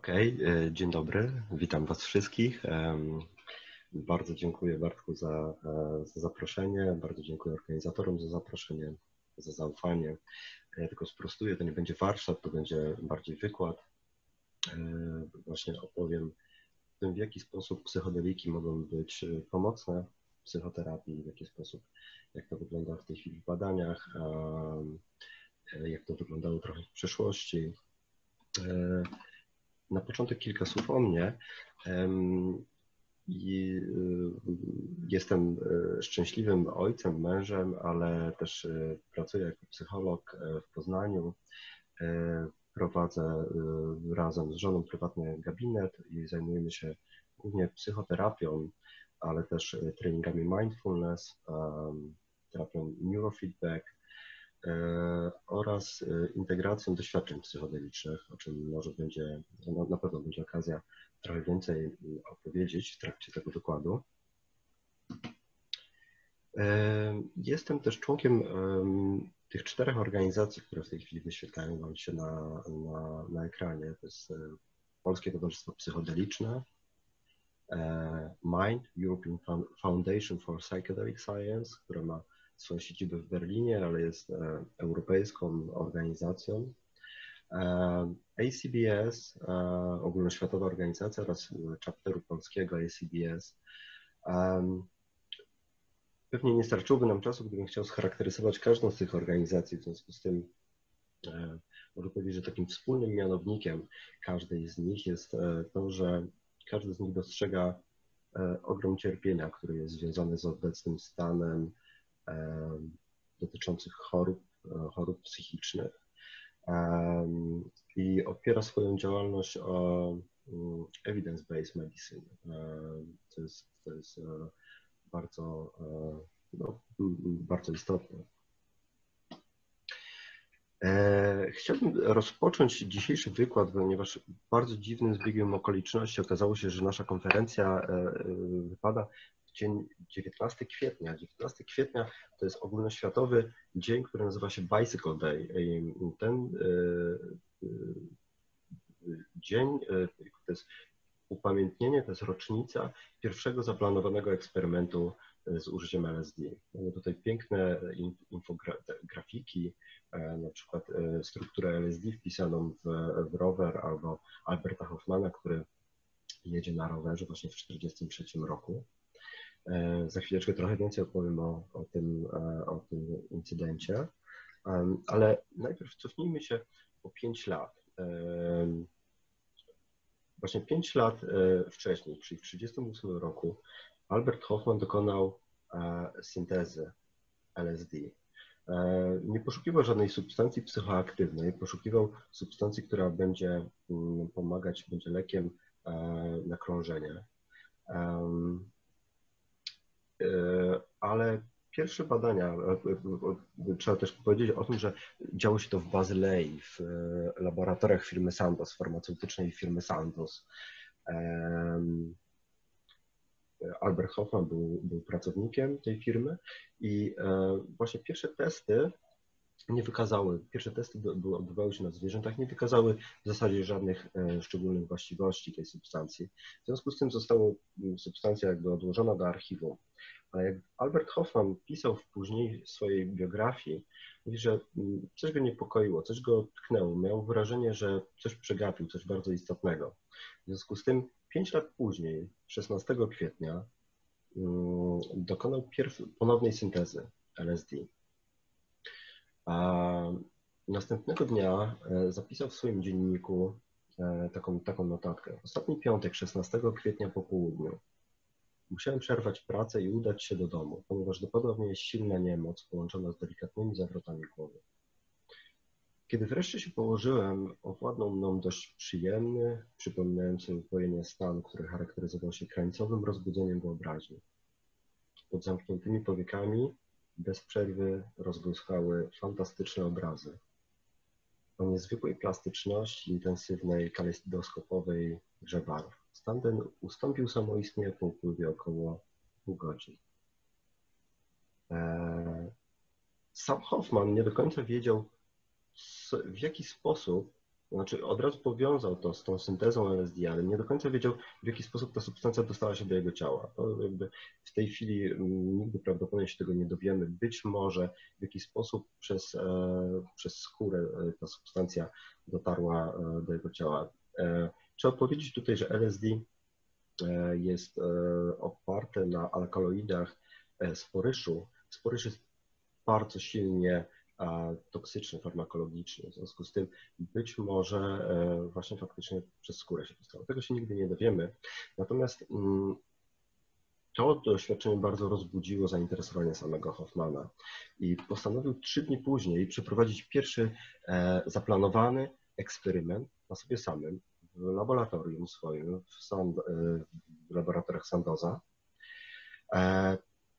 Okej, okay, dzień dobry, witam Was wszystkich. Bardzo dziękuję Bartku za, e, za, zaproszenie, bardzo dziękuję organizatorom za zaproszenie, za zaufanie. Ja tylko sprostuję, to nie będzie warsztat, to będzie bardziej wykład. E, właśnie opowiem o tym, w jaki sposób psychodeliki mogą być pomocne w psychoterapii, w jaki sposób, jak to wygląda w tej chwili w badaniach, e, jak to wyglądało trochę w przeszłości na początek kilka słów o mnie. Y, jestem y, szczęśliwym ojcem, mężem, ale też y, pracuję jako psycholog w Poznaniu. Prowadzę razem z żoną prywatny gabinet i zajmujemy się głównie psychoterapią, ale też treningami mindfulness, terapią neurofeedback, oraz e, integracją doświadczeń psychodelicznych, o czym może będzie, no, na pewno będzie okazja trochę więcej opowiedzieć w trakcie tego wykładu. E, jestem też członkiem tych czterech organizacji, które w tej chwili wyświetlają Wam się na, na, na ekranie. To jest Polskie Towarzystwo Psychodeliczne, MIND, European Foundation for Psychedelic Science, które ma swoją siedzibę w Berlinie, ale jest e, europejską organizacją. E, ACBS, e, ogólnoświatowa organizacja oraz chapteru polskiego ACBS. Pewnie nie starczyłoby nam czasu, gdybym chciał scharakteryzować każdą z tych organizacji, w związku z tym mogę powiedzieć, że takim wspólnym mianownikiem każdej z nich jest to, że każdy z nich dostrzega ogrom cierpienia, który jest związany z obecnym stanem dotyczących chorób, e, chorób psychicznych i opiera swoją działalność o mm, evidence-based medicine. To jest, to jest e, bardzo, e, no, bardzo istotne. Chciałbym rozpocząć dzisiejszy wykład, ponieważ bardzo dziwnym zbiegiem okoliczności okazało się, że nasza konferencja wypada dzień 19 kwietnia. 19 kwietnia to jest ogólnoświatowy dzień, który nazywa się Bicycle Day. Ten e, e, dzień e, to jest upamiętnienie, to jest rocznica pierwszego zaplanowanego eksperymentu z użyciem LSD. Mamy tutaj piękne infografiki, na przykład strukturę LSD wpisaną w, w rower albo Alberta Hoffmana, który jedzie na rowerze właśnie w 1943 roku. E, za chwileczkę trochę więcej opowiem o, o, tym, e, o tym incydencie, ale najpierw cofnijmy się o 5 lat. Właśnie 5 lat e, wcześniej, czyli w 1938 roku, Albert Hoffman dokonał syntezy LSD. Nie poszukiwał żadnej substancji psychoaktywnej, poszukiwał substancji, która będzie mm, pomagać, będzie lekiem na krążenie. Ale pierwsze badania, e, e, trzeba też powiedzieć o tym, że działo się to w Bazylei, w laboratoriach firmy Sandoz, farmaceutycznej firmy Sandoz. Albert Hoffman był, był pracownikiem tej firmy i właśnie pierwsze testy nie wykazały, pierwsze testy odbywały się na zwierzętach, nie wykazały w zasadzie żadnych szczególnych właściwości tej substancji. W związku z tym została substancja jakby odłożona do archiwum. A jak Albert Hoffman pisał w później swojej biografii, mówi, że mm, coś go niepokoiło, coś go tknęło. Miał wrażenie, że coś przegapił, coś bardzo istotnego. W związku z tym pięć lat później, 16 kwietnia, mm, dokonał ponownej syntezy LSD. Następnego dnia e, zapisał w swoim dzienniku e, taką, taką notatkę. Ostatni piątek, 16 kwietnia po południu. Musiałem przerwać pracę i udać się do domu, ponieważ dopadła mnie silna niemoc połączona z delikatnymi zawrotami głowy. Kiedy wreszcie się położyłem, owładnął mną dość przyjemny, przypominający upojenie stan, który charakteryzował się krańcowym rozbudzeniem wyobraźni. Pod zamkniętymi powiekami bez przerwy rozbłyskały fantastyczne obrazy. O niezwykłej plastyczności, intensywnej, kaleidoskopowej grze barw. Stan ten ustąpił samoistnie po upływie około pół godziny. Sam Hoffman nie do końca wiedział, w jaki sposób Znaczy od razu powiązał to z tą syntezą LSD, ale nie do końca wiedział, w jaki sposób ta substancja dostała się do jego ciała. To jakby w tej chwili mm, nigdy prawdopodobnie się tego nie dowiemy. Być może w jakiś sposób przez, e, przez skórę e, ta substancja dotarła e, do jego ciała. Trzeba powiedzieć tutaj, że LSD jest oparte na alkaloidach sporyszu. Sporyż jest bardzo silnie toksyczny, farmakologiczny. W związku z tym być może e, właśnie faktycznie przez skórę się dostało. Tego się nigdy nie dowiemy. Natomiast mm, to doświadczenie bardzo rozbudziło zainteresowanie samego Hoffmana i postanowił trzy dni później przeprowadzić pierwszy e, zaplanowany eksperyment na sobie samym w laboratorium swoim, w, Sand, e, w laboratoriach Sandoza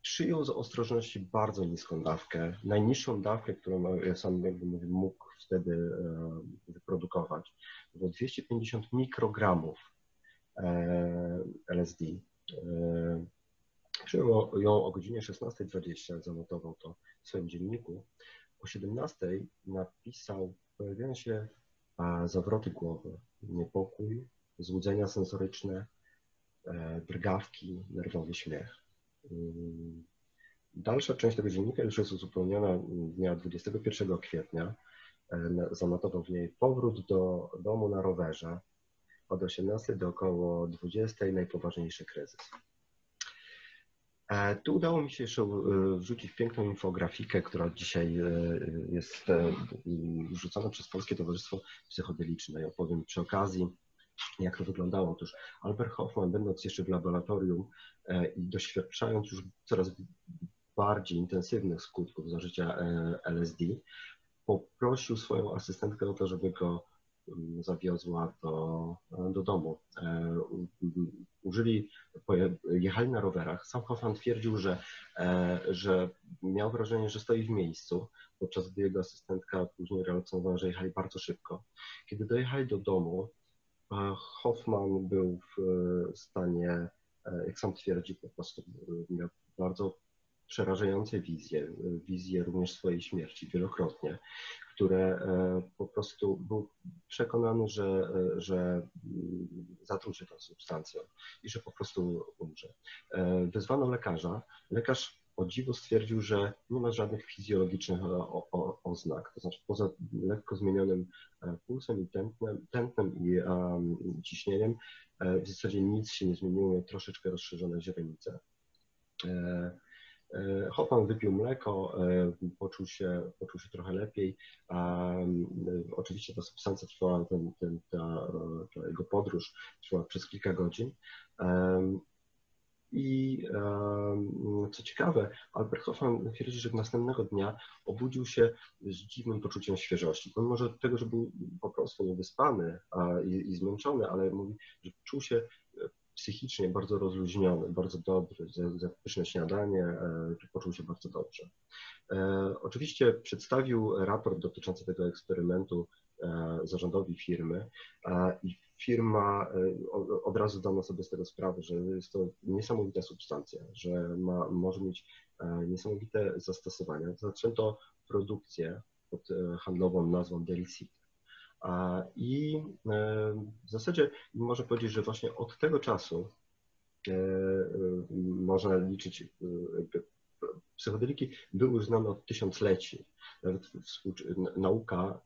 przyjął z ostrożności bardzo niską dawkę, najniższą dawkę, którą ja sam jakby mówię, mógł wtedy e, wyprodukować. Było 250 mikrogramów e, LSD. E, przyjął ją o godzinie 16.20, zanotował to w swoim dzienniku. O 17.00 napisał, pojawiają się zawroty głowy, niepokój, złudzenia sensoryczne, drgawki, nerwowy śmiech. Dalsza część tego dziennika już jest uzupełniona dnia 21 kwietnia. E, zanotował w niej powrót do domu na rowerze od 18 do około 20 najpoważniejszy kryzys. E, tu udało mi się jeszcze e, wrzucić piękną infografikę, która dzisiaj jest wrzucona przez Polskie Towarzystwo Psychodeliczne. Ja opowiem przy okazji, jak to wyglądało. Otóż Albert Hoffman, będąc jeszcze w laboratorium i doświadczając już coraz bardziej intensywnych skutków zażycia e, LSD, poprosił swoją asystentkę o to, żeby go mm, zawiozła do, do domu. E, użyli, jechali na rowerach. Sam Hoffman twierdził, że, e, że miał wrażenie, że stoi w miejscu, podczas gdy jego asystentka później relacjonowała, że jechali bardzo szybko. Kiedy dojechali do domu, Hoffman był w stanie, jak sam twierdzi, po prostu miał bardzo przerażające wizje, wizje również swojej śmierci wielokrotnie, które e, po prostu był przekonany, że, e, że mm, zatruł się tą substancją i że po prostu umrze. E, wezwano lekarza. Lekarz o dziwo stwierdził, że nie ma żadnych fizjologicznych oznak, to znaczy poza lekko zmienionym pulsem i tętnem, tętnem i um, ciśnieniem w zasadzie nic się nie zmieniło, troszeczkę rozszerzone źrenice. E, Hoffman wypił mleko, e, poczuł się, poczuł się trochę lepiej. Oczywiście ta substancja trwała, ten, ten, ta, ta jego podróż trwała przez kilka godzin. I co ciekawe, Albert Hoffman twierdzi, że następnego dnia obudził się z dziwnym poczuciem świeżości. Pomimo że tego, że był po prostu niewyspany i, i zmęczony, ale mówi, że czuł się psychicznie bardzo rozluźniony, bardzo dobry, za, pyszne śniadanie, e, poczuł się bardzo dobrze. E, oczywiście przedstawił raport dotyczący tego eksperymentu e, zarządowi firmy i firma od razu zdano sobie z tego sprawę, że jest to niesamowita substancja, że ma, może mieć niesamowite zastosowania. Zaczęto produkcję pod handlową nazwą Delicit i e, w zasadzie można powiedzieć, że właśnie od tego czasu e, e, można liczyć, psychodeliki były znane od tysiącleci. Nawet nauka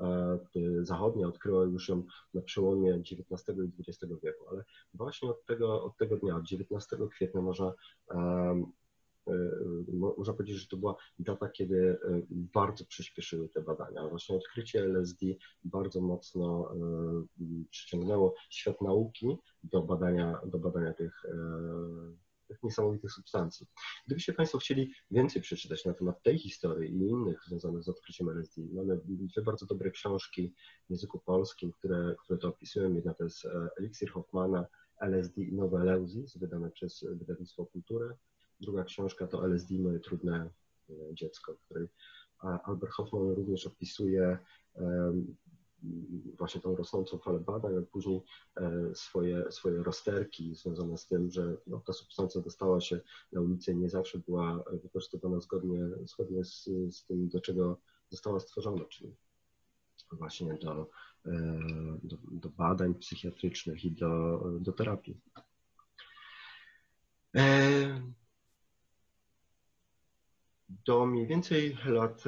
zachodnia odkryła już ją na przełomie XIX i XX wieku, ale właśnie od tego, od tego dnia, od 19 kwietnia można E, można powiedzieć, że to była data, kiedy e, bardzo przyspieszyły te badania. Właśnie odkrycie LSD bardzo mocno e, przyciągnęło świat nauki do badania, do badania tych, tych niesamowitych substancji. Gdybyście Państwo chcieli więcej przeczytać na temat tej historii i innych związanych z odkryciem LSD, mamy dwie bardzo dobre książki w języku polskim, które, które to opisują. Jedna to jest Eliksir Hoffmana, LSD i Nowe Eleusis, wydane przez wydawnictwo Kultury Druga książka to LSD, moje trudne e, dziecko, w której Albert Hoffman również opisuje właśnie tą rosnącą falę badań, a później e, swoje, swoje rozterki związane z tym, że no, ta substancja dostała się na ulicę i nie zawsze była wykorzystywana zgodnie, zgodnie z, z tym, do czego została stworzona, czyli właśnie do, do, do badań psychiatrycznych i do, do terapii. Do mniej więcej lat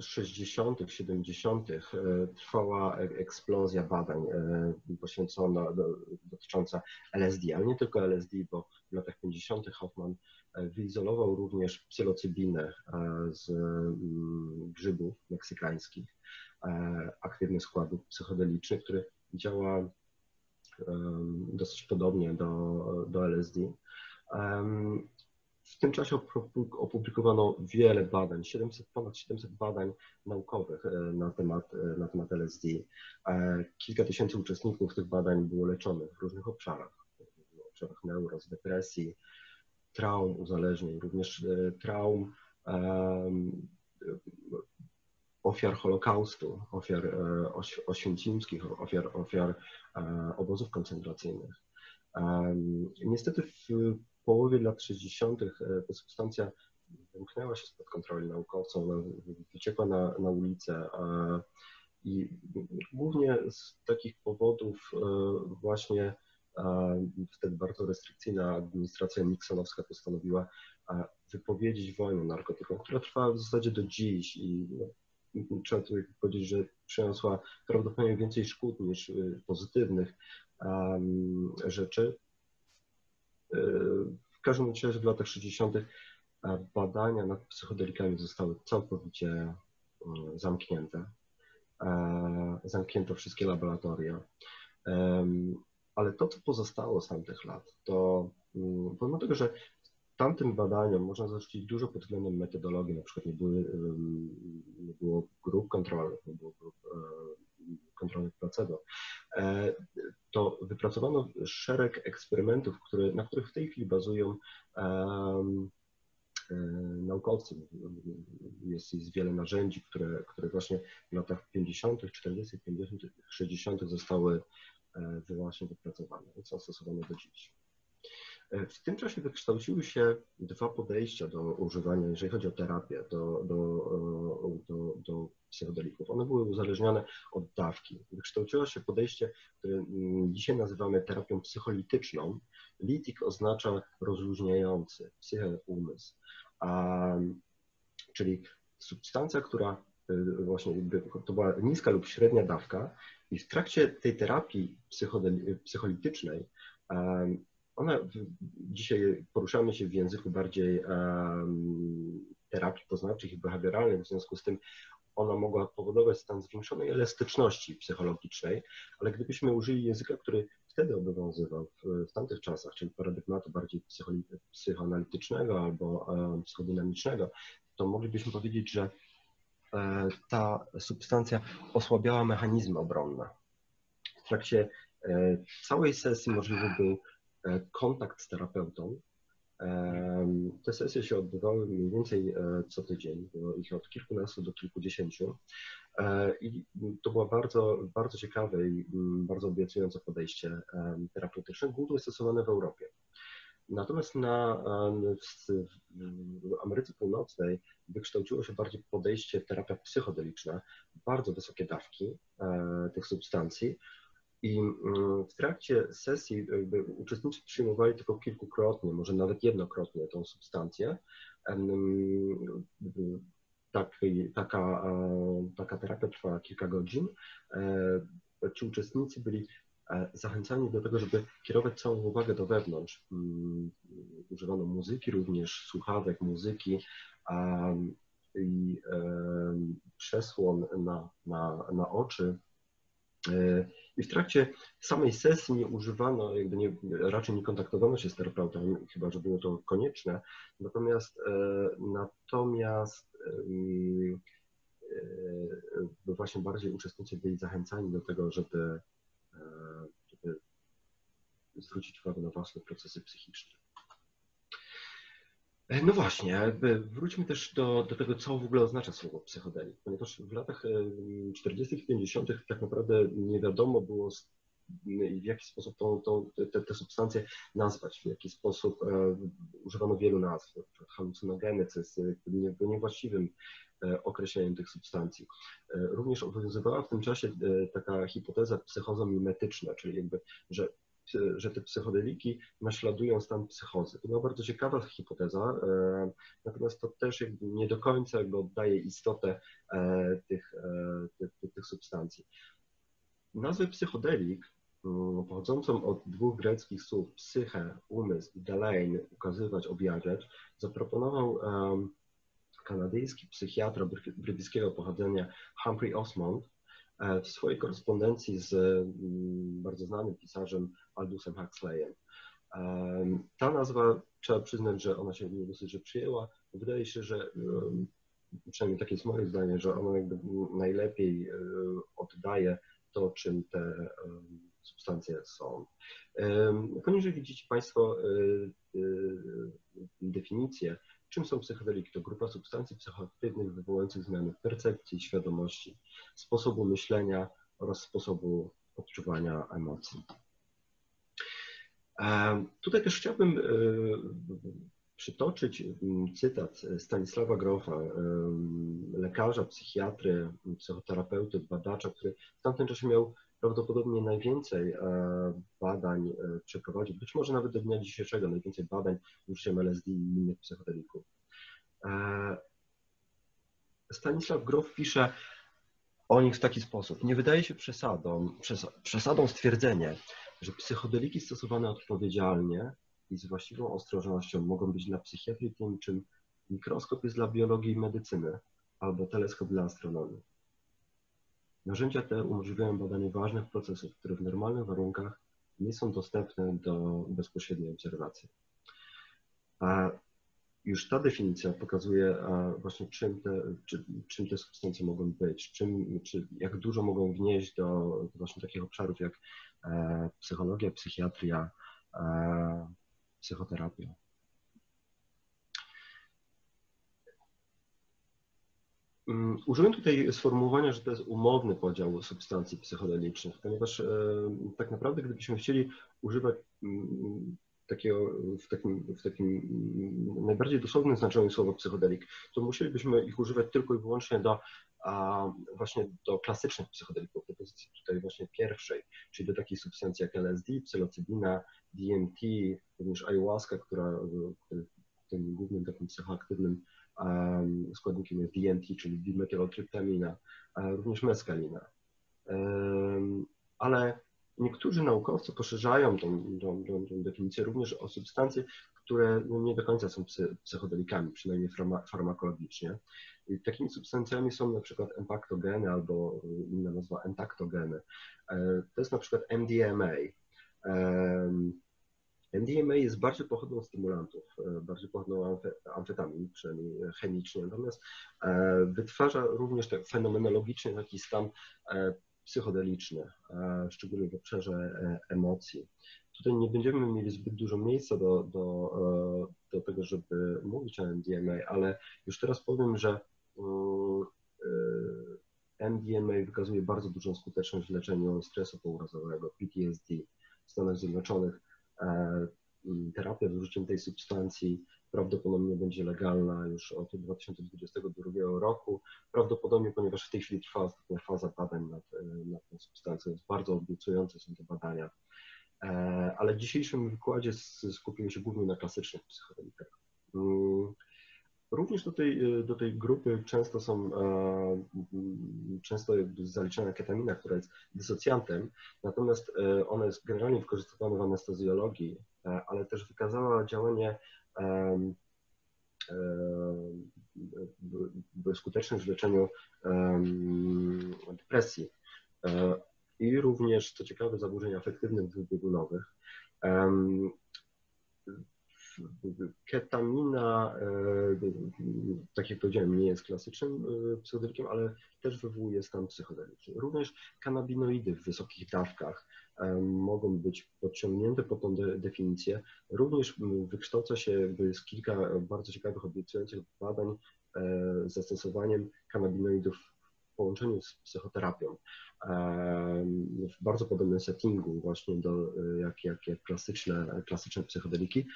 60., 70. trwała e, eksplozja badań e, poświęcona, dotycząca LSD, ale nie tylko LSD, bo w latach 50. Hoffman e, wyizolował również psylocybinę z mm, grzybów meksykańskich, aktywny składnik psychodeliczny, który działa dosyć podobnie do, do LSD. W tym czasie opublikowano wiele badań, 700, ponad 700 badań naukowych e, na temat, e, na temat LSD. E, kilka tysięcy uczestników tych badań było leczonych w różnych obszarach, w obszarach neuroz, depresji, traum uzależnień, również traum um, ofiar Holokaustu, ofiar oświęcimskich, ofiar, ofiar obozów koncentracyjnych. Niestety w połowie lat 60. E, ta substancja wymknęła się spod kontroli naukowców, wyciekła na, na ulicę i głównie z takich powodów e, właśnie wtedy bardzo restrykcyjna administracja nixonowska postanowiła wypowiedzieć wojnę narkotykom, która trwa w zasadzie do dziś i no, trzeba tutaj powiedzieć, że przyniosła prawdopodobnie więcej szkód niż y, pozytywnych rzeczy. W każdym razie w latach 60. badania nad psychodelikami zostały całkowicie mm, zamknięte. E, zamknięto wszystkie laboratoria. Ale to, co pozostało z tamtych lat, to mm, pomimo tego, że tamtym badaniom można zarzucić dużo pod względem metodologii, na przykład nie, były, nie było grup kontrolnych, nie było grup e, kontrolnych placebo, e, to wypracowano szereg eksperymentów, które, na których w tej chwili bazują um, naukowcy. Jest, jest wiele narzędzi, które, które właśnie w latach 50., 40., 50., 60. zostały właśnie wypracowane i są stosowane do dziś. W tym czasie wykształciły się dwa podejścia do używania, jeżeli chodzi o terapię, do, do, do, do psychodelików. One były uzależnione od dawki. Wykształciło się podejście, które dzisiaj nazywamy terapią psycholityczną. Litik oznacza rozluźniający, psyche umysł, a, czyli substancja, która e, właśnie to była niska lub średnia dawka i w trakcie tej terapii psycholitycznej ona, dzisiaj poruszamy się w języku bardziej um, terapii poznawczych i behawioralnych, w związku z tym ona mogła powodować stan zwiększonej elastyczności psychologicznej, ale gdybyśmy użyli języka, który wtedy obowiązywał w, w tamtych czasach, czyli paradygmatu bardziej psychoanalitycznego albo um, psychodynamicznego, to moglibyśmy powiedzieć, że e, ta substancja osłabiała mechanizmy obronne. W trakcie e, całej sesji możliwy był kontakt z terapeutą. Te sesje się odbywały mniej więcej e, co tydzień, było ich od kilkunastu do kilkudziesięciu e, i to było bardzo, bardzo ciekawe i mm, bardzo obiecujące podejście terapeutyczne, głównie stosowane w Europie. Natomiast na, w Ameryce Północnej wykształciło się bardziej podejście terapia psychodeliczna, bardzo wysokie dawki tych substancji, i mm, w trakcie sesji uczestnicy przyjmowali tylko kilkukrotnie, może nawet jednokrotnie tą substancję. Tak, taka, taka terapia trwała kilka godzin. E, ci uczestnicy byli e, zachęcani do tego, żeby kierować całą uwagę do wewnątrz. Mm, używano muzyki również, słuchawek, muzyki i przesłon na, na, na oczy E, I w trakcie samej sesji nie używano, jakby nie, raczej nie kontaktowano się z terapeutą, chyba że było to konieczne. Natomiast e, natomiast e, właśnie bardziej uczestnicy byli zachęcani do tego, żeby, żeby zwrócić uwagę na własne procesy psychiczne. E, no właśnie, wróćmy też do, do tego, co w ogóle oznacza słowo psychodelik, ponieważ w latach 40. i 50. tak naprawdę nie wiadomo było, w jaki sposób tą, tą, te, te substancje nazwać, w jaki sposób używano wielu nazw, halucynogeny, co jest niewłaściwym określeniem tych substancji. Również obowiązywała w tym czasie taka hipoteza psychozomimetyczna, czyli jakby, że że te psychodeliki naśladują stan psychozy. To była bardzo ciekawa hipoteza, e, natomiast to też nie do końca jakby oddaje istotę e, tych, e, tych, tych substancji. Nazwę psychodelik mm, pochodzącą od dwóch greckich słów psyche, umysł i dalein, ukazywać, objawiać, zaproponował kanadyjski psychiatra brytyjskiego pochodzenia Humphrey Osmond w swojej korespondencji z mm, bardzo znanym pisarzem Aldusem Huxleyem. Ta nazwa, trzeba przyznać, że ona się dosyć, że przyjęła. Wydaje się, że przynajmniej takie jest moje zdanie, że ona jakby najlepiej e, oddaje to, czym te substancje są. Poniżej widzicie Państwo e, e, definicję, czym są psychodeliki. To grupa substancji psychoaktywnych wywołujących zmiany percepcji, świadomości, sposobu myślenia oraz sposobu odczuwania emocji. Tutaj też chciałbym e, przytoczyć cytat Stanisława Grofa, e, lekarza, psychiatry, psychoterapeuty, badacza, który w tamtym czasie miał prawdopodobnie najwięcej e, badań przeprowadził, być może nawet do dnia dzisiejszego, najwięcej badań użyciem LSD i innych psychodelików. Stanisław Grof pisze o nich w taki sposób. Nie wydaje się przesadą, przesadą stwierdzenie, że psychodeliki stosowane odpowiedzialnie i z właściwą ostrożnością mogą być dla psychiatrii tym, czym mikroskop jest dla biologii i medycyny, albo teleskop dla astronomii. Narzędzia te umożliwiają badanie ważnych procesów, które w normalnych warunkach nie są dostępne do bezpośredniej obserwacji. A już ta definicja pokazuje właśnie czym te, czy, czym te substancje mogą być, czym, czy jak dużo mogą wnieść do właśnie takich obszarów jak psychologia, psychiatria, e, psychoterapia. Mm, użyłem tutaj sformułowania, że to jest umowny podział substancji psychodelicznych, ponieważ e, tak naprawdę gdybyśmy chcieli używać mm, takiego, w, takim, w takim najbardziej dosłownym znaczeniu słowa psychodelik, to musielibyśmy ich używać tylko i wyłącznie do a właśnie do klasycznych psychodelików, do pozycji tutaj właśnie pierwszej, czyli do takich substancji jak LSD, psylocybina, DMT, również ayahuasca, która tym głównym takim psychoaktywnym um, składnikiem jest DMT, czyli dimethyltryptamina, również meskalina. Um, ale Niektórzy naukowcy poszerzają tą, tą, tą, tą definicję również o substancje, które no, nie do końca są psychodelikami, przynajmniej farmakologicznie. Takimi substancjami są na przykład empaktogeny albo inna nazwa entaktogeny. E, to jest na przykład MDMA. MDMA jest bardziej pochodną stymulantów, e, bardziej pochodną amfetamin, przynajmniej chemicznie, natomiast e, wytwarza również tak fenomenologicznie taki stan psychodeliczny, szczególnie w obszarze e, emocji. Tutaj nie będziemy mieli zbyt dużo miejsca do, do, e, do tego, żeby mówić o MDMA, ale już teraz powiem, że mm, e, MDMA wykazuje bardzo dużą skuteczność w leczeniu stresu pourazowego, PTSD w Stanach Zjednoczonych. Terapia z użyciem tej substancji prawdopodobnie będzie legalna już od 2022 roku. Prawdopodobnie, ponieważ w tej chwili trwa ostatnia faza badań nad, nad tą substancją, jest bardzo obiecujące są te badania. E, ale w dzisiejszym wykładzie skupimy się głównie na klasycznych psychodelikach. Również do tej, do tej grupy często są, e, często zaliczana ketamina, która jest dysocjantem, natomiast e, ona jest generalnie wykorzystywana w anestezjologii, ale też wykazała działanie skuteczność w leczeniu depresji e, i również, co ciekawe, zaburzeń afektywnych dwubiegunowych. Ketamina, e, tak jak powiedziałem, nie jest klasycznym e, psychodelikiem, ale też wywołuje stan psychodeliczny. Również kanabinoidy w wysokich dawkach mogą być podciągnięte pod tą de definicję. Również wykształca się z kilka bardzo ciekawych, obiecujących badań z zastosowaniem kanabinoidów w połączeniu z psychoterapią. w bardzo podobnym settingu właśnie do jak, jak, jak klasyczne, klasyczne psychodeliki.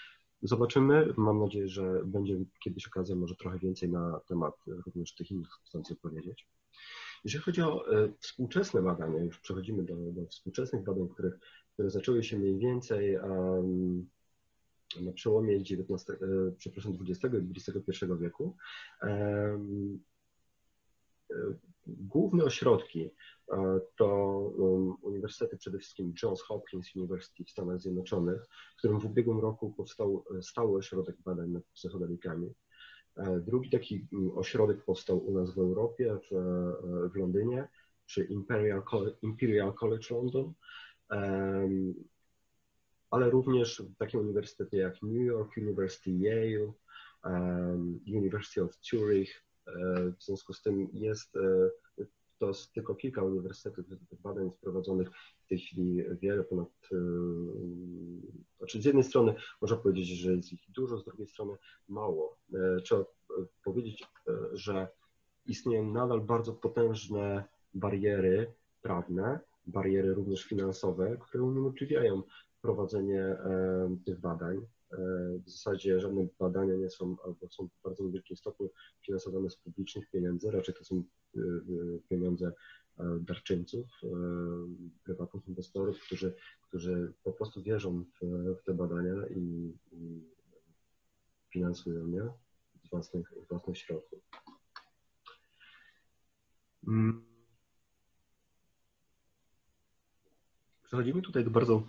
Zobaczymy. Mam nadzieję, że będzie kiedyś okazja może trochę więcej na temat również tych innych substancji powiedzieć. Jeżeli chodzi o współczesne badania, już przechodzimy do, do współczesnych badań, które, które zaczęły się mniej więcej um, na przełomie XIX, e, przepraszam, XX i XXI wieku. E, główne ośrodki e, to um, uniwersytety, przede wszystkim Johns Hopkins University w Stanach Zjednoczonych, w którym w ubiegłym roku powstał stały ośrodek badań nad psychodelikami. Drugi taki mm, ośrodek powstał u nas w Europie, w, w Londynie, przy Imperial Imperial College London ale również takie uniwersytety jak New York University, Yale, University of Zurich. E, w związku z tym jest e, to jest tylko kilka uniwersytetów, badań jest prowadzonych w tej chwili wiele, ponad, e, znaczy z jednej strony można powiedzieć, że jest ich dużo, z drugiej strony mało. Trzeba powiedzieć, że istnieją nadal bardzo potężne bariery prawne, bariery również finansowe, które uniemożliwiają prowadzenie e, tych badań. E, w zasadzie żadne badania nie są, albo są w bardzo niewielkim stopniu finansowane z publicznych pieniędzy, raczej to są e, pieniądze darczyńców, prywatnych inwestorów, którzy, którzy po prostu wierzą w, w te badania i, i finansują je z własnych, z własnych środków. Mm. Przechodzimy tutaj do bardzo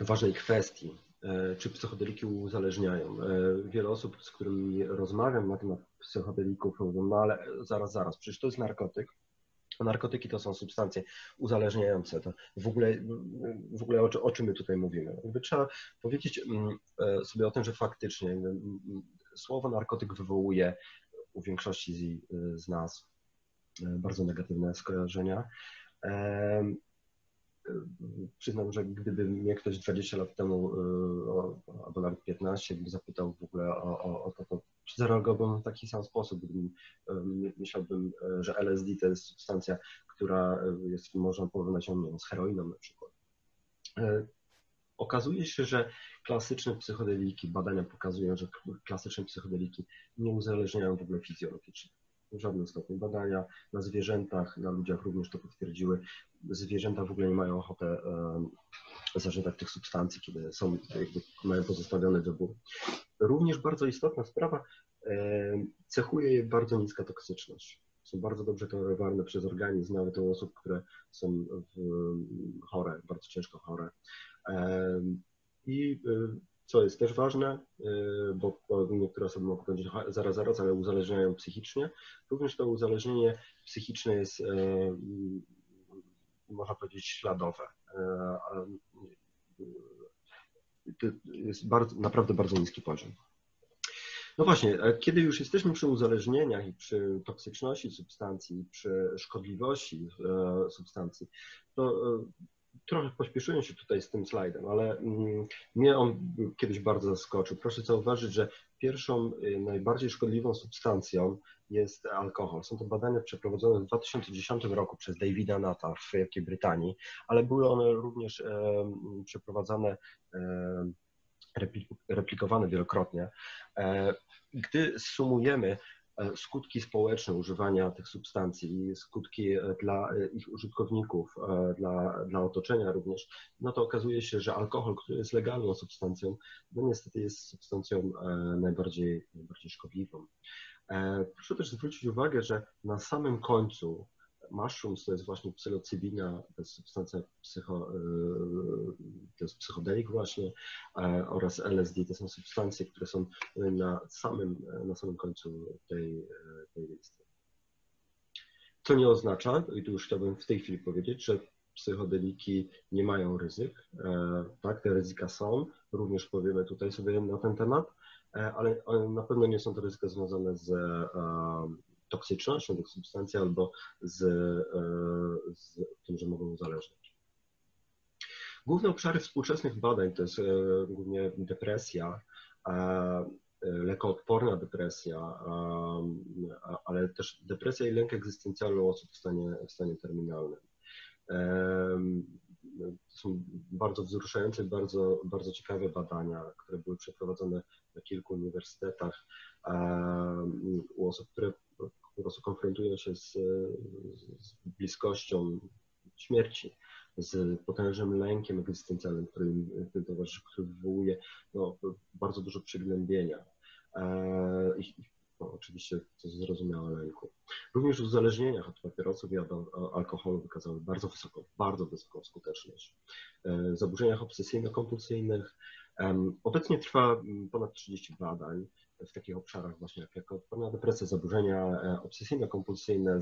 ważnej kwestii, e, czy psychodeliki uzależniają. E, wiele osób, z którymi rozmawiam na temat psychodelików, mówią, no ale zaraz, zaraz, przecież to jest narkotyk, narkotyki to są substancje uzależniające. To w ogóle, w ogóle o, o czym my tutaj mówimy? Jakby trzeba powiedzieć mm, e, sobie o tym, że faktycznie mm, mm, słowo narkotyk wywołuje u większości z, z nas bardzo negatywne skojarzenia. Przyznam, że gdyby mnie ktoś 20 lat temu, y, albo nawet 15, gdyby zapytał w ogóle o, o, o to, to zareagowałbym w taki sam sposób, gdybym y, myślałbym, y, że LSD to jest substancja, która jest, można porównać ją z heroiną na przykład. Okazuje się, że klasyczne psychodeliki, badania pokazują, że klasyczne psychodeliki nie uzależniają w ogóle fizjologicznie w żadnym stopniu. Badania na zwierzętach, na ludziach również to potwierdziły. Zwierzęta w ogóle nie mają ochotę zażywać tych substancji, kiedy są, jakby mają pozostawione wybór. Również bardzo istotna sprawa, cechuje je bardzo niska toksyczność. Są bardzo dobrze tolerowane przez organizm, nawet u osób, które są chore, bardzo ciężko chore. I y, co jest też ważne, y, bo niektóre osoby mogą powiedzieć zaraz, zaraz, ale uzależniają psychicznie. Również to uzależnienie psychiczne jest, y, można powiedzieć, śladowe. Y, jest bardzo, naprawdę bardzo niski poziom. No właśnie, kiedy już jesteśmy przy uzależnieniach i przy toksyczności substancji, przy szkodliwości substancji, to trochę pośpieszyłem się tutaj z tym slajdem, ale mm, mnie on kiedyś bardzo zaskoczył. Proszę zauważyć, że pierwszą, y, najbardziej szkodliwą substancją jest alkohol. Są to badania przeprowadzone w 2010 roku przez Davida Nata w Wielkiej Brytanii, ale były one również przeprowadzane, replikowane wielokrotnie. E, gdy sumujemy skutki społeczne używania tych substancji skutki e, dla e, ich użytkowników, dla, dla otoczenia również, no to okazuje się, że alkohol, który jest legalną substancją, no niestety jest substancją najbardziej, najbardziej szkodliwą. Proszę też zwrócić uwagę, że na samym końcu mushrooms to jest właśnie psylocybina, to jest substancja psycho, e, to jest psychodelik właśnie e, oraz LSD, to są substancje, które są na samym, na samym końcu tej, tej listy. Co nie oznacza, i tu już chciałbym w tej chwili powiedzieć, że psychodeliki nie mają ryzyk. E, tak, te ryzyka są, również powiemy tutaj sobie na ten temat, ale na pewno nie są to ryzyka związane z toksycznością tych substancji albo z, e, z tym, że mogą uzależniać. Główne obszary współczesnych badań to jest e, głównie depresja, e, lekoodporna depresja, ale też depresja i lęk egzystencjalny osób w stanie, w stanie terminalnym. To są bardzo wzruszające, bardzo, bardzo ciekawe badania, które były przeprowadzone na kilku uniwersytetach u osób, które po prostu konfrontują się z, z bliskością śmierci, z potężnym lękiem egzystencjalnym, który im towarzyszy, który wywołuje no, bardzo dużo przygnębienia. I, no, oczywiście to zrozumiałe lęku. Również uzależnieniach od papierosów i alkoholu wykazały bardzo wysoką, bardzo wysoką skuteczność. W zaburzeniach obsesyjno-kompulsyjnych obecnie trwa ponad 30 badań w takich obszarach właśnie jak, jak odporna depresja, zaburzenia e, obsesyjno-kompulsyjne, e,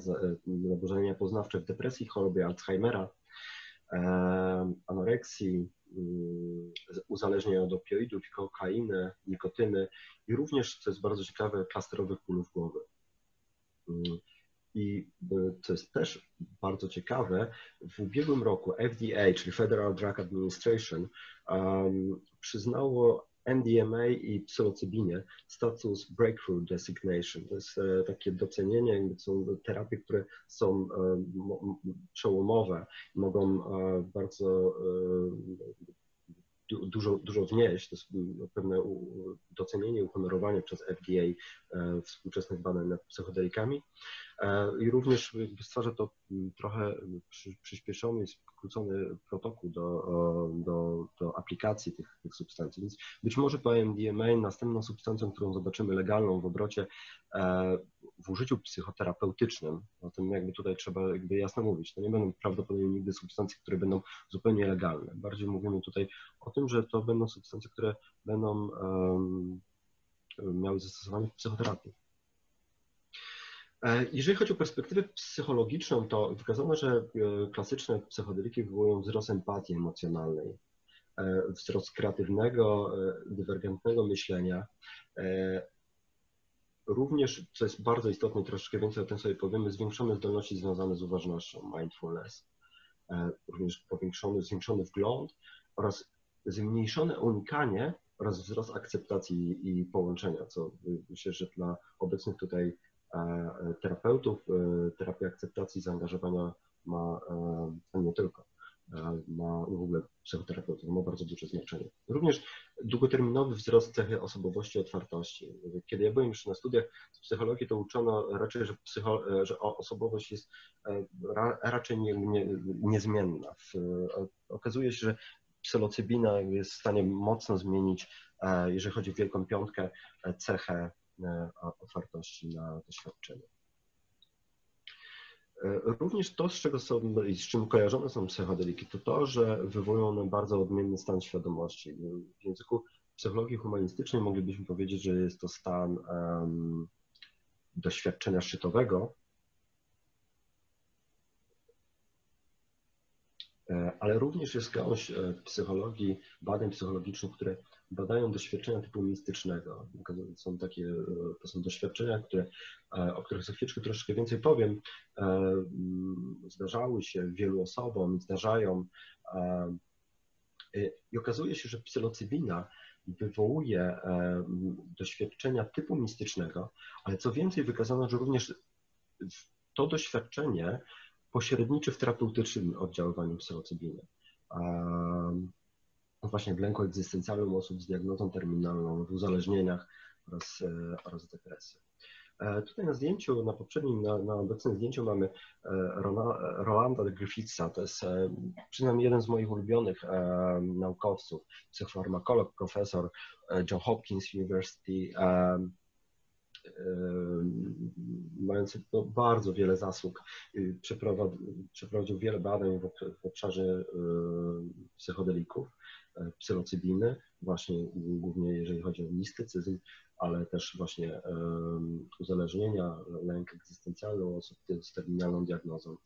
zaburzenia poznawcze w depresji, chorobie Alzheimera, anoreksji, mm, uzależnienia od opioidów, kokainy, nikotyny i również, co jest bardzo ciekawe, klasterowych bólów głowy. Mm, I e, co jest też bardzo ciekawe, w ubiegłym roku FDA, czyli Federal Drug Administration, um, przyznało MDMA i psylocybinie status breakthrough designation. To jest e, takie docenienie, są terapie, które są e, przełomowe, mogą e, bardzo dużo, dużo wnieść. To jest pewne docenienie, uhonorowanie przez FDA współczesnych badań nad psychodelikami. I również stwarza to trochę przyspieszony i skrócony protokół do, do, do aplikacji tych, tych substancji. Więc być może po MDMA następną substancją, którą zobaczymy legalną w obrocie e, w użyciu psychoterapeutycznym, o tym jakby tutaj trzeba jakby jasno mówić, to nie będą prawdopodobnie nigdy substancje, które będą zupełnie legalne. Bardziej mówimy tutaj o tym, że to będą substancje, które będą miały zastosowanie w psychoterapii. E, jeżeli chodzi o perspektywę psychologiczną, to wykazano, że e, klasyczne psychodeliki wywołują wzrost empatii emocjonalnej, e, wzrost kreatywnego, dywergentnego myślenia. Również, co jest bardzo istotne, troszeczkę więcej o tym sobie powiemy, zwiększone zdolności związane z uważnością, mindfulness, również powiększony, zwiększony wgląd oraz zmniejszone unikanie oraz wzrost akceptacji i połączenia, co myślę, że dla obecnych tutaj terapeutów, e, terapia akceptacji zaangażowania ma, e, nie tylko, ma w ogóle psychoterapeutów, ma bardzo duże znaczenie. Również długoterminowy wzrost cechy osobowości, otwartości. Kiedy ja byłem już na studiach z psychologii, to uczono raczej, że, psycho, że osobowość jest raczej nie, nie, niezmienna. Okazuje się, że psylocybina jest w stanie mocno zmienić, jeżeli chodzi o Wielką Piątkę, cechę E, otwartości na doświadczenie. E, również to, z czego są i z czym kojarzone są psychodeliki, to to, że wywołują one bardzo odmienny stan świadomości. W języku psychologii humanistycznej moglibyśmy powiedzieć, że jest to stan um, doświadczenia szczytowego, e, ale również jest gałąź psychologii, badań psychologicznych, które badają doświadczenia typu mistycznego. Są takie, e, to są doświadczenia, które, e, o których za chwileczkę troszeczkę więcej powiem. E, mm, zdarzały się wielu osobom, zdarzają i okazuje się, że psylocybina wywołuje doświadczenia typu mistycznego, ale co więcej wykazano, że również to doświadczenie pośredniczy w terapeutycznym oddziaływaniu psylocybiny właśnie w lęku egzystencjalnym osób z diagnozą terminalną, w uzależnieniach oraz, e, oraz depresji. E, tutaj na zdjęciu, na poprzednim, na, na obecnym zdjęciu mamy e, Rolanda Griffitha, to jest przynajmniej jeden z moich ulubionych naukowców, psychofarmakolog, profesor John Hopkins University, mający bardzo wiele zasług. Przeprowadził wiele badań w obszarze psychodelików psylocybiny, właśnie głównie jeżeli chodzi o mistycyzm, ale też właśnie uzależnienia, lęk egzystencjalny osób z terminalną diagnozą.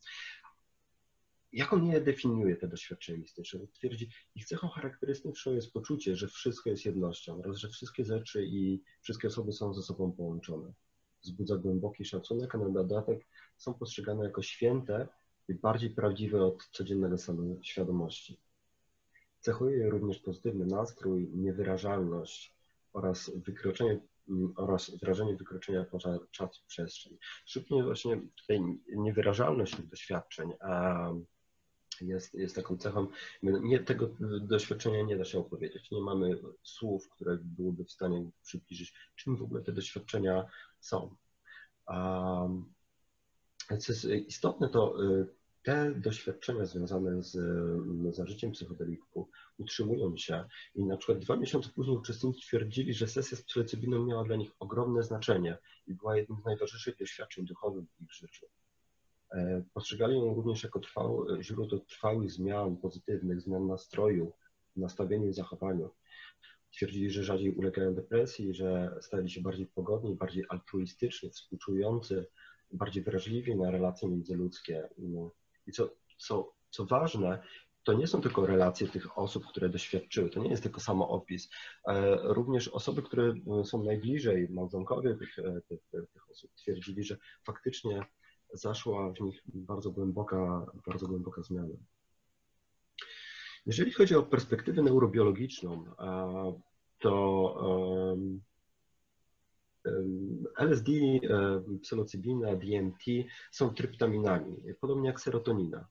Jak on je definiuje, te doświadczenia mistyczne? Twierdzi, ich cechą charakterystyczną jest poczucie, że wszystko jest jednością oraz że wszystkie rzeczy i wszystkie osoby są ze sobą połączone. Wzbudza głęboki szacunek, a na dodatek są postrzegane jako święte i bardziej prawdziwe od codziennego stanu świadomości. Cechuje je również pozytywny nastrój, niewyrażalność oraz wykroczenie mm, oraz wrażenie wykroczenia poza czas i przestrzeń. Szczególnie właśnie tutaj niewyrażalność tych doświadczeń, a jest, jest taką cechą. Nie, tego doświadczenia nie da się opowiedzieć. Nie mamy słów, które byłyby w stanie przybliżyć, czym w ogóle te doświadczenia są. Um, co jest istotne, to y, te doświadczenia związane z zażyciem psychodeliku utrzymują się i na przykład dwa miesiące później uczestnicy twierdzili, że sesja z psylocybiną miała dla nich ogromne znaczenie i była jednym z najważniejszych doświadczeń duchowych w ich życiu. E, postrzegali ją również jako trwały, źródło trwałych zmian pozytywnych, zmian nastroju, nastawieniu i zachowaniu. Twierdzili, że rzadziej ulegają depresji, że stali się bardziej pogodni, bardziej altruistyczni, współczujący, bardziej wrażliwi na relacje międzyludzkie. No. I co, co, co ważne, to nie są tylko relacje tych osób, które doświadczyły, to nie jest tylko samoopis. E, również osoby, które są najbliżej, małżonkowie tych, tych, tych osób twierdzili, że faktycznie zaszła w nich bardzo głęboka, bardzo głęboka zmiana. Jeżeli chodzi o perspektywę neurobiologiczną, to LSD, psylocybina, DMT są tryptaminami, podobnie jak serotonina.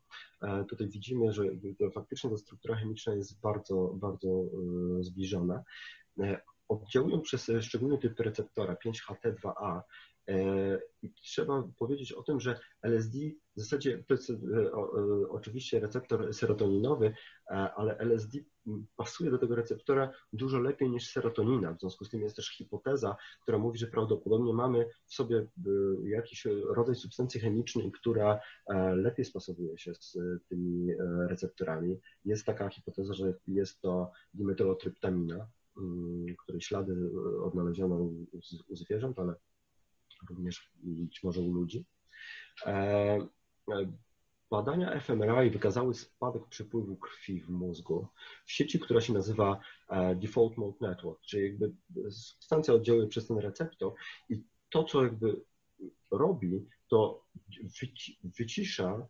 Tutaj widzimy, że faktycznie ta struktura chemiczna jest bardzo, bardzo e, zbliżona. E, oddziałują przez szczególny typ receptora 5HT2A, E, I trzeba powiedzieć o tym, że LSD w zasadzie to jest e, e, oczywiście receptor serotoninowy, ale LSD pasuje do tego receptora dużo lepiej niż serotonina. W związku z tym jest też hipoteza, która mówi, że prawdopodobnie mamy w sobie jakiś rodzaj substancji chemicznej, która lepiej spasowuje się z tymi receptorami. Jest taka hipoteza, że jest to dimetylotryptamina, której ślady odnaleziono u zwierząt, ale również być może u ludzi. E, e, badania fMRI wykazały spadek przepływu krwi w mózgu w sieci, która się nazywa e, Default Mode Network, czyli jakby substancja oddziałuje przez ten receptor i to, co jakby robi, to wycisza,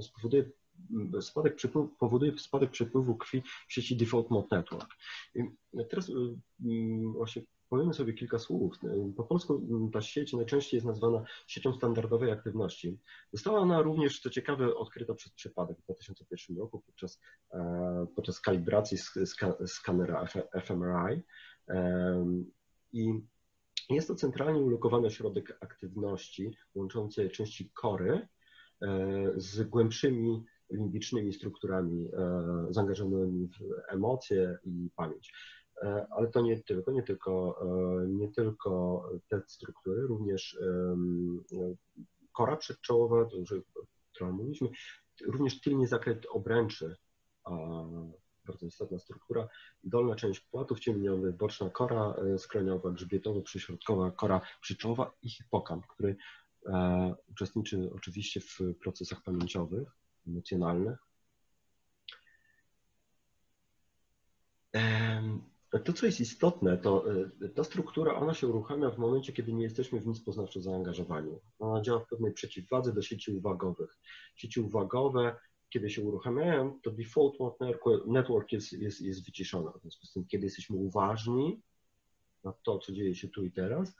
spowoduje spadek przepływu, powoduje spadek przepływu krwi w sieci Default Mode Network. I teraz właśnie Powiemy sobie kilka słów. Po polsku ta sieć najczęściej jest nazwana siecią standardowej aktywności. Została ona również, co ciekawe, odkryta przez przypadek w 2001 roku podczas, e, podczas kalibracji skanera fMRI. I jest to centralnie ulokowany środek aktywności łączący części kory e, z głębszymi limbicznymi strukturami e, zaangażowanymi w emocje i pamięć. E, ale to nie tylko, nie tylko, e, nie tylko te struktury, również kora przedczołowa, to już trochę mówiliśmy, również tylnie zakręt obręczy, bardzo istotna struktura, dolna część płatów ciemieniowych, boczna kora skroniowa, grzbietowo-przyśrodkowa kora przyczołowa i hipokamp, który uczestniczy oczywiście w procesach pamięciowych, emocjonalnych. To, co jest istotne, to e, ta struktura, ona się uruchamia w momencie, kiedy nie jesteśmy w nic poznawczo zaangażowani. Ona działa w pewnej przeciwwadze do sieci uwagowych. Sieci uwagowe, kiedy się uruchamiają, to default network jest, jest, jest wyciszony. W związku z tym, kiedy jesteśmy uważni na to, co dzieje się tu i teraz,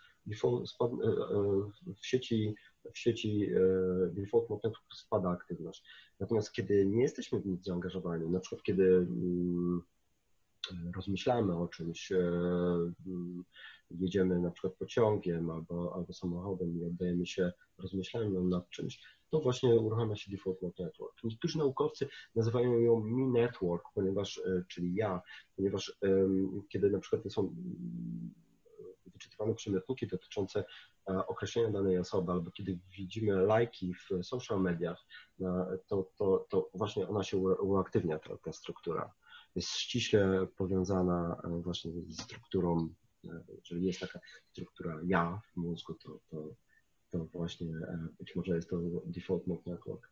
w sieci, w sieci default network spada aktywność. Natomiast kiedy nie jesteśmy w nic zaangażowani, na przykład kiedy mm, rozmyślamy o czymś, e, jedziemy na przykład pociągiem albo, albo samochodem i oddajemy się rozmyślaniu nad czymś, to właśnie uruchamia się Default Mode Network. Niektórzy naukowcy nazywają ją Mi Network, ponieważ, e, czyli ja, ponieważ kiedy na przykład są mm, wyczytywane przymiotniki dotyczące e, określenia danej osoby, albo kiedy widzimy lajki w social mediach, to, to, to właśnie ona się uaktywnia, ta, ta struktura jest ściśle powiązana e, właśnie ze strukturą, e, jeżeli jest taka struktura ja w mózgu, to, to, to właśnie e, być może jest to default mode network.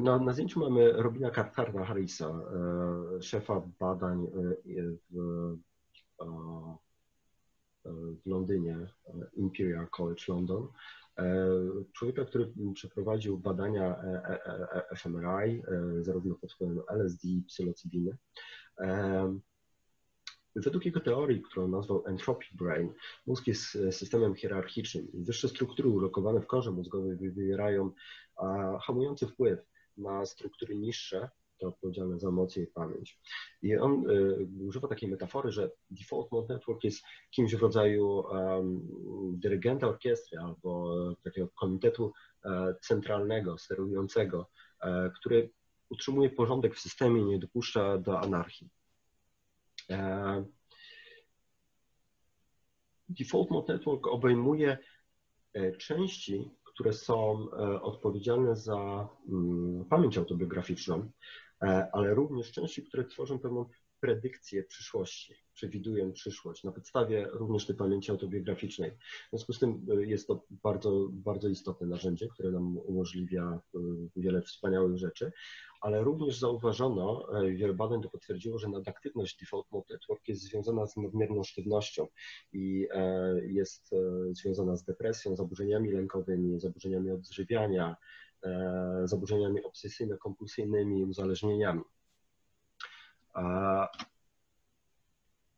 Na, na zdjęciu mamy Robina Cartera Harrisa, szefa badań w, w Londynie, Imperial College London. E, człowieka, który przeprowadził badania e, e, fMRI, zarówno pod wpływem LSD i psylocybiny. Według jego teorii, którą nazwał Entropy Brain, mózg jest systemem hierarchicznym. Wyższe struktury ulokowane w korze mózgowej wywierają hamujący wpływ na struktury niższe, te odpowiedzialne za emocje i pamięć. I on y, używa takiej metafory, że default mode network jest kimś w rodzaju um, dyrygenta orkiestry albo takiego komitetu e, centralnego, sterującego, e, który utrzymuje porządek w systemie i nie dopuszcza do anarchii. E, default mode network obejmuje części, które są odpowiedzialne za mm, pamięć autobiograficzną, E, ale również części, które tworzą pewną predykcję przyszłości, przewidują przyszłość na podstawie również tej pamięci autobiograficznej. W związku z tym e, jest to bardzo, bardzo istotne narzędzie, które nam umożliwia e, wiele wspaniałych rzeczy, ale również zauważono, wiele badań to potwierdziło, że nadaktywność Default Mode Network jest związana z nadmierną sztywnością i jest związana z depresją, zaburzeniami lękowymi, zaburzeniami odżywiania, E, zaburzeniami obsesyjno-kompulsyjnymi, uzależnieniami.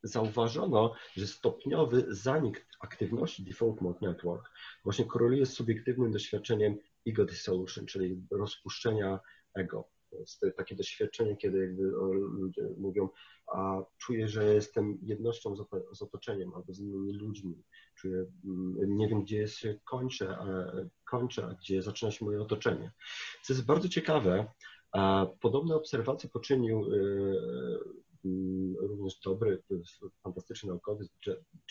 Zauważono, że stopniowy zanik aktywności Default Mode Network właśnie koreluje z subiektywnym doświadczeniem ego dissolution, czyli rozpuszczenia ego. Takie doświadczenie, kiedy jakby ludzie mówią, a czuję, że jestem jednością z otoczeniem albo z innymi ludźmi, czuję, mm, nie wiem, gdzie się kończę, a, kończę, a gdzie zaczyna się moje otoczenie. Co jest bardzo ciekawe, podobne obserwacje poczynił y, y, również dobry, fantastyczny naukowiec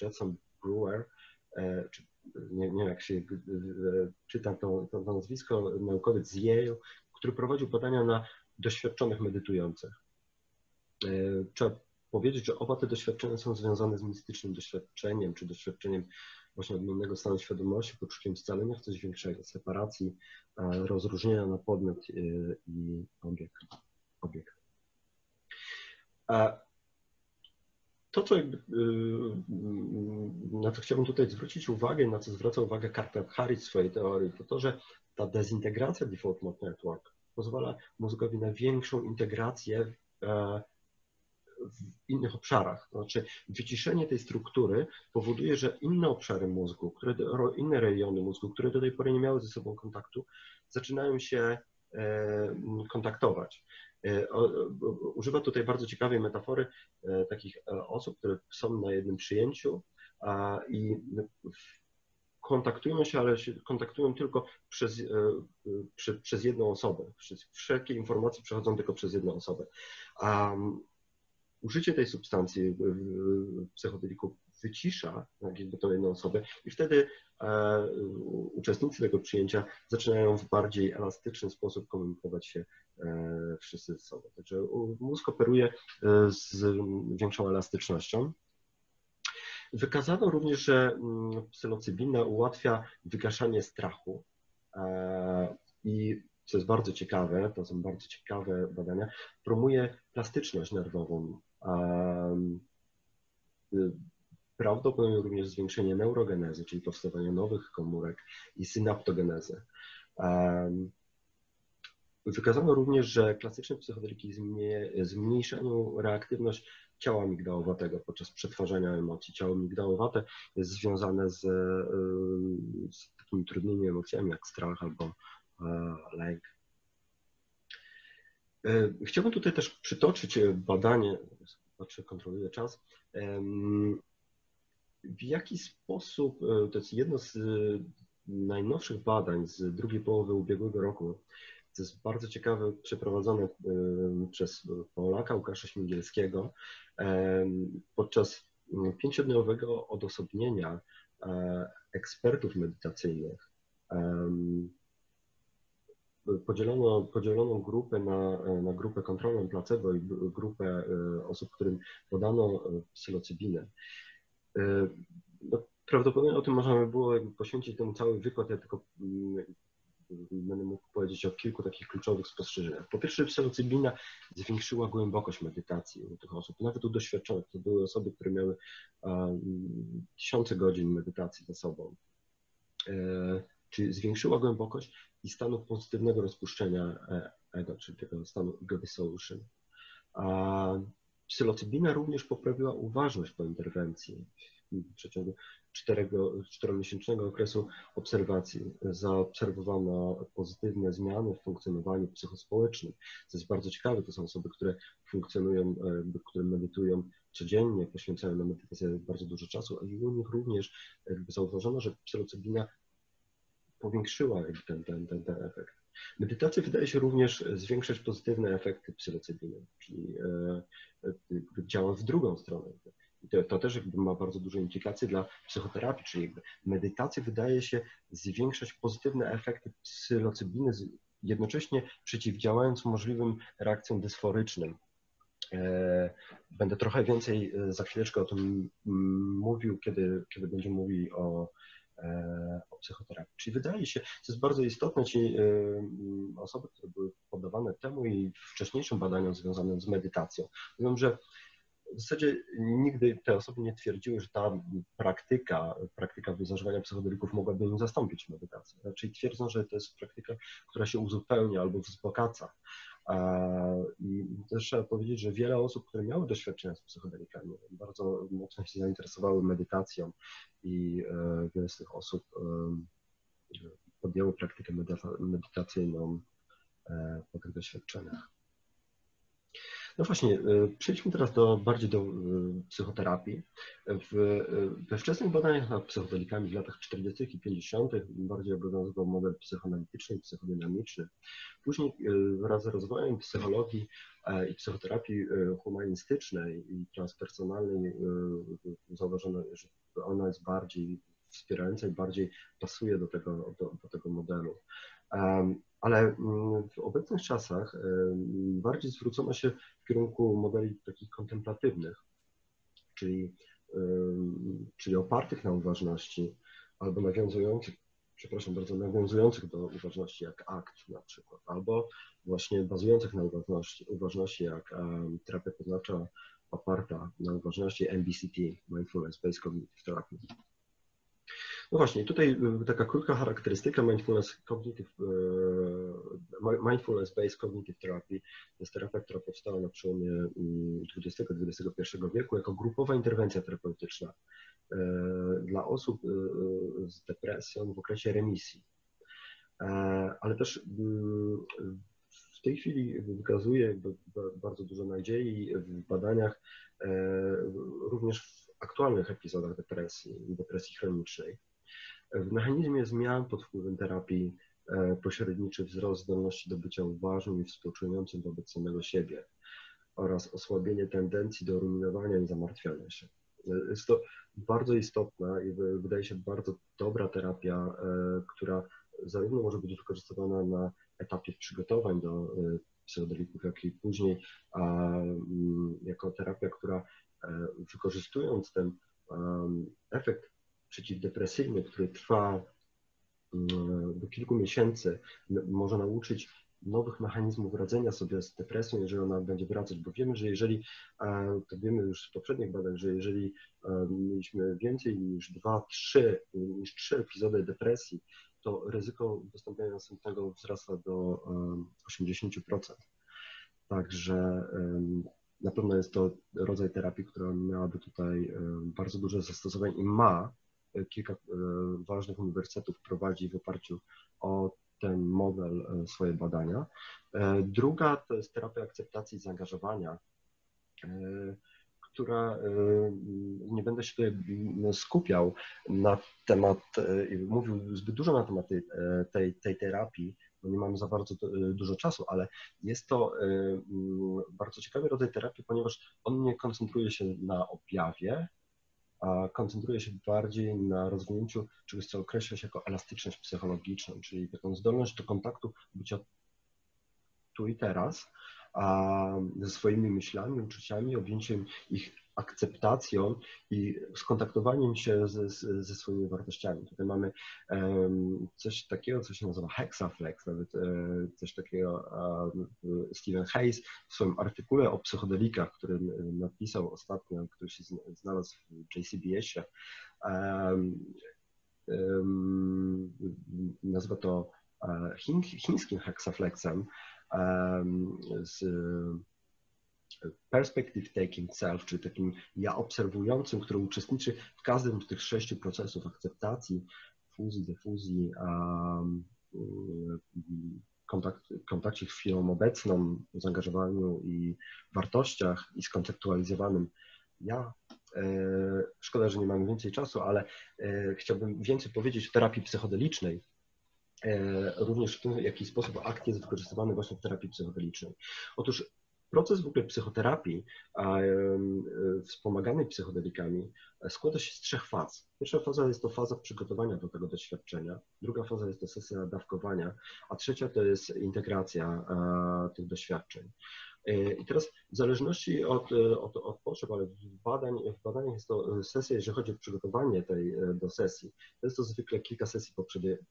Jetson Brewer, e, czy nie, nie wiem jak się czyta to, to, to nazwisko, naukowiec z Yale, który prowadził badania na doświadczonych medytujących. E, trzeba powiedzieć, że oba te doświadczenia są związane z mistycznym doświadczeniem, czy doświadczeniem właśnie odmiennego stanu świadomości, poczuciem scalenia w coś większego, separacji, rozróżnienia na podmiot e, i obiekt. obiekt. To, co jakby, na co chciałbym tutaj zwrócić uwagę, na co zwraca uwagę Carter Harris w swojej teorii, to to, że ta dezintegracja Default Mode Network pozwala mózgowi na większą integrację w, e, innych obszarach. To znaczy wyciszenie tej struktury powoduje, że inne obszary mózgu, które, inne rejony mózgu, które do tej pory nie miały ze sobą kontaktu, zaczynają się e, kontaktować. E, używa tutaj bardzo ciekawej metafory takich osób, które są na jednym przyjęciu i kontaktują się, ale się kontaktują tylko przez, e, przy, przez jedną osobę. Wszelkie informacje przechodzą tylko przez jedną osobę. Użycie tej substancji w psychodeliku wycisza jakby tą jedną osobę i wtedy e, uczestnicy tego przyjęcia zaczynają w bardziej elastyczny sposób komunikować się e, wszyscy ze sobą. Także mózg operuje z większą elastycznością. Wykazano również, że mm, psylocybina ułatwia wygaszanie strachu e, i co jest bardzo ciekawe, to są bardzo ciekawe badania, promuje plastyczność nerwową. Y, prawdopodobnie również zwiększenie neurogenezy, czyli powstawanie nowych komórek i synaptogenezy. Wykazano również, że klasyczne psychodeliki zmniejszają reaktywność ciała migdałowatego podczas przetwarzania emocji. Ciało migdałowate jest związane z, z takimi trudnymi emocjami jak strach albo e, lęk. E, chciałbym tutaj też przytoczyć badanie, patrzę, kontroluję czas, w jaki sposób, e, to jest jedno z najnowszych badań z drugiej połowy ubiegłego roku, to jest bardzo ciekawe, przeprowadzone przez Polaka Łukasza Śmigielskiego podczas pięciodniowego odosobnienia e, ekspertów medytacyjnych. Podzielono, podzielono grupę na, na grupę kontrolną placebo i grupę e, osób, którym podano e, psylocybinę. No, prawdopodobnie o tym można by było poświęcić temu cały wykład. Ja tylko mm, będę mógł powiedzieć o kilku takich kluczowych spostrzeżeniach. Po pierwsze, psylocybina zwiększyła głębokość medytacji u tych osób, nawet u doświadczonych. To były osoby, które miały um, tysiące godzin medytacji ze sobą. E, czyli zwiększyła głębokość i stanu pozytywnego rozpuszczenia e, ego, czyli tego stanu ego dissolution. A psylocybina również poprawiła uważność po interwencji. W przeciągu czteromiesięcznego okresu obserwacji zaobserwowano pozytywne zmiany w funkcjonowaniu psychospołecznym. Co jest bardzo ciekawe, to są osoby, które funkcjonują, które medytują codziennie, poświęcają na medytację bardzo dużo czasu, a u nich również zauważono, że psylocybina powiększyła ten, ten, ten, ten efekt. Medytacja wydaje się również zwiększać pozytywne efekty psylocybiny, czyli e, e, działa w drugą stronę. To, to też ma bardzo duże implikacje dla psychoterapii, czyli jakby medytacja wydaje się zwiększać pozytywne efekty psylocybiny, jednocześnie przeciwdziałając możliwym reakcjom dysforycznym. E, będę trochę więcej za chwileczkę o tym mówił, kiedy, kiedy będziemy mówili o o psychoterapii. Czyli wydaje się, to jest bardzo istotne, ci e, osoby, które były poddawane temu i wcześniejszym badaniom związanym z medytacją, mówią, że w zasadzie nigdy te osoby nie twierdziły, że ta praktyka, praktyka zażywania psychodelików mogłaby im zastąpić medytację. Raczej twierdzą, że to jest praktyka, która się uzupełnia albo wzbogaca. I też trzeba powiedzieć, że wiele osób, które miały doświadczenia z psychodelikami, bardzo mocno się zainteresowały medytacją i e, wiele z tych osób e, podjęło praktykę medytacyjną e, po tych doświadczeniach. No właśnie, e, przejdźmy teraz do, bardziej do e, psychoterapii. W, e, we wczesnych badaniach nad psychodelikami w latach 40. i 50. bardziej obowiązywał model psychoanalityczny i psychodynamiczny. Później wraz z rozwojem psychologii i psychoterapii humanistycznej i transpersonalnej zauważono, że ona jest bardziej wspierająca i bardziej pasuje do tego, do, do tego modelu. Ale mm, w obecnych czasach bardziej zwrócono się w kierunku modeli takich kontemplatywnych, czyli, czyli opartych na uważności albo nawiązujących, przepraszam bardzo, nawiązujących do uważności jak akt na przykład, albo właśnie bazujących na uważności, uważności jak terapia poznawcza oparta na uważności MBCT, Mindfulness Based Cognitive Therapy. No właśnie, tutaj y, taka krótka charakterystyka mindfulness cognitive, y, mindfulness based cognitive therapy to jest terapia, która powstała na przełomie XX mm, wieku jako grupowa interwencja terapeutyczna y, dla osób z depresją w okresie remisji. Ale też w tej chwili wykazuje bardzo dużo nadziei w badaniach również w aktualnych epizodach depresji depresji chronicznej. W mechanizmie zmian pod wpływem terapii e, pośredniczy wzrost zdolności do bycia uważnym i współczującym wobec samego siebie oraz osłabienie tendencji do ruminowania i zamartwiania się. E, jest to bardzo istotna i wydaje się bardzo dobra terapia, e, która zarówno może być wykorzystywana na etapie przygotowań do psychodelików, jak i później mm, jako terapia, która wykorzystując ten efekt przeciwdepresyjny, który trwa mm, do kilku miesięcy, może nauczyć nowych mechanizmów radzenia sobie z depresją, jeżeli ona będzie wracać, bo wiemy, że jeżeli, to wiemy już z poprzednich badań, że jeżeli mieliśmy więcej niż dwa, trzy, niż trzy epizody depresji, to ryzyko wystąpienia następnego wzrasta do 80%. Także na pewno jest to rodzaj terapii, która miałaby tutaj bardzo duże zastosowanie i ma kilka e, ważnych uniwersytetów prowadzi w oparciu o ten model e, swoje badania. E, druga to jest terapia akceptacji i zaangażowania, która nie będę się tutaj skupiał na temat mówił zbyt dużo na temat tej, tej, tej terapii, bo nie mamy za bardzo dużo czasu, ale jest to bardzo ciekawy rodzaj terapii, ponieważ on nie koncentruje się na objawie, koncentruje się bardziej na rozwinięciu czegoś, co określa się jako elastyczność psychologiczną, czyli taką zdolność do kontaktu bycia tu i teraz, a swoimi myślami, uczuciami, objęciem ich akceptacją i skontaktowaniem się ze, ze swoimi wartościami. Tutaj mamy um, coś takiego, co się nazywa hexaflex, nawet um, coś takiego um, Stephen Hayes w swoim artykule o psychodelikach, który napisał ostatnio, który się znalazł w JCBS-ie, nazywa to e, chińskim hexaflexem z perspective taking self, czyli takim ja obserwującym, który uczestniczy w każdym z tych sześciu procesów akceptacji, fuzji, dyfuzji, um, kontakt, kontakcie chwilą obecną, zaangażowaniu i wartościach i skontekstualizowanym ja. E, szkoda, że nie mamy więcej czasu, ale e, chciałbym więcej powiedzieć o terapii psychodelicznej, e, również w tym, w jaki sposób akt jest wykorzystywany właśnie w terapii psychodelicznej. Otóż Proces w ogóle psychoterapii wspomaganej psychodelikami składa się z trzech faz. Pierwsza faza jest to faza przygotowania do tego doświadczenia, druga faza jest to sesja dawkowania, a trzecia to jest integracja tych doświadczeń. E, I teraz w zależności od, e, od, od potrzeb, ale w, badań, w badaniach jest to sesja, jeżeli chodzi o przygotowanie tej e, do sesji, to jest to zwykle kilka sesji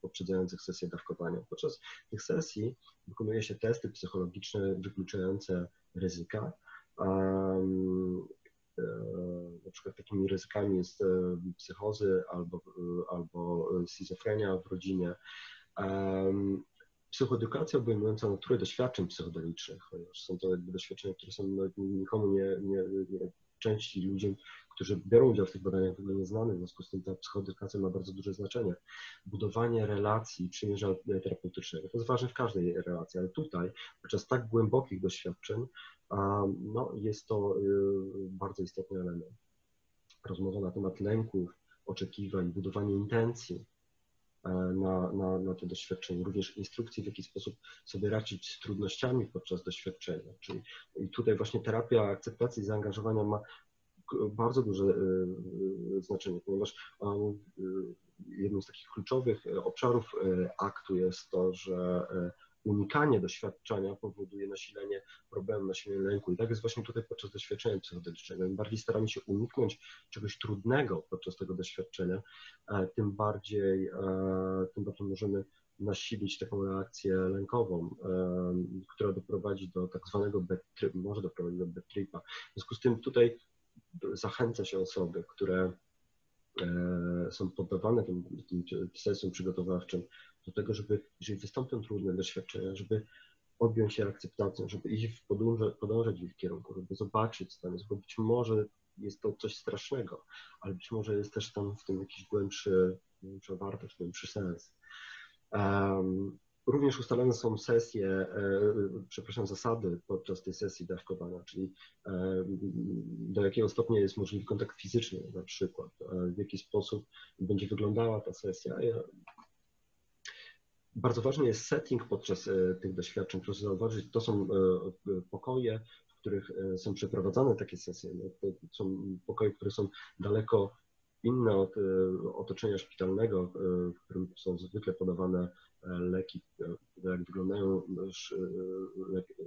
poprzedzających sesję dawkowania. Podczas tych sesji wykonuje się testy psychologiczne wykluczające ryzyka. Um, na przykład takimi ryzykami jest psychozy albo, albo schizofrenia w rodzinie. Psychoedukacja obejmująca naturę doświadczeń psychodelicznych, ponieważ są to jakby doświadczenia, które są nikomu nie, nie, nie części ludzi, którzy biorą udział w tych badaniach w ogóle nieznane, w związku z tym ta psychoedukacja ma bardzo duże znaczenie. Budowanie relacji, przymierza terapeutycznego, to jest ważne w każdej relacji, ale tutaj podczas tak głębokich doświadczeń no, jest to y, bardzo istotny element. Rozmowa na temat lęków, oczekiwań, budowanie intencji, na, na, na to doświadczenie, również instrukcji, w jaki sposób sobie radzić z trudnościami podczas doświadczenia. Czyli i tutaj właśnie terapia akceptacji zaangażowania ma bardzo duże e, znaczenie, ponieważ jednym z takich kluczowych obszarów e, aktu jest to, że unikanie doświadczenia powoduje nasilenie problemu, nasilenie lęku. I tak jest właśnie tutaj podczas doświadczenia psychodelicznego. Im bardziej staramy się uniknąć czegoś trudnego podczas tego doświadczenia, e, tym bardziej, e, tym bardziej możemy nasilić taką reakcję lękową, e, która doprowadzi do tak zwanego bad trip, może doprowadzić do bad tripa. W związku z tym tutaj zachęca się osoby, które są poddawane tym, tym sesjom przygotowawczym do tego, żeby, jeżeli wystąpią trudne doświadczenia, żeby objąć się akceptacją, żeby iść w podąże, podążać w ich kierunku, żeby zobaczyć tam bo być może jest to coś strasznego, ale być może jest też tam w tym jakiś głębszy, głębsza wartość, głębszy sens. Um, również ustalone są sesje, e, przepraszam, zasady podczas tej sesji dawkowania, czyli e, do jakiego stopnia jest możliwy kontakt fizyczny na przykład, e, w jaki sposób będzie wyglądała ta sesja. Bardzo ważny jest setting podczas e, tych doświadczeń. Proszę zauważyć, to są e, e, pokoje, w których są przeprowadzane takie sesje. No, to są pokoje, które są daleko inne od otoczenia szpitalnego, w którym są zwykle podawane leki, jak wyglądają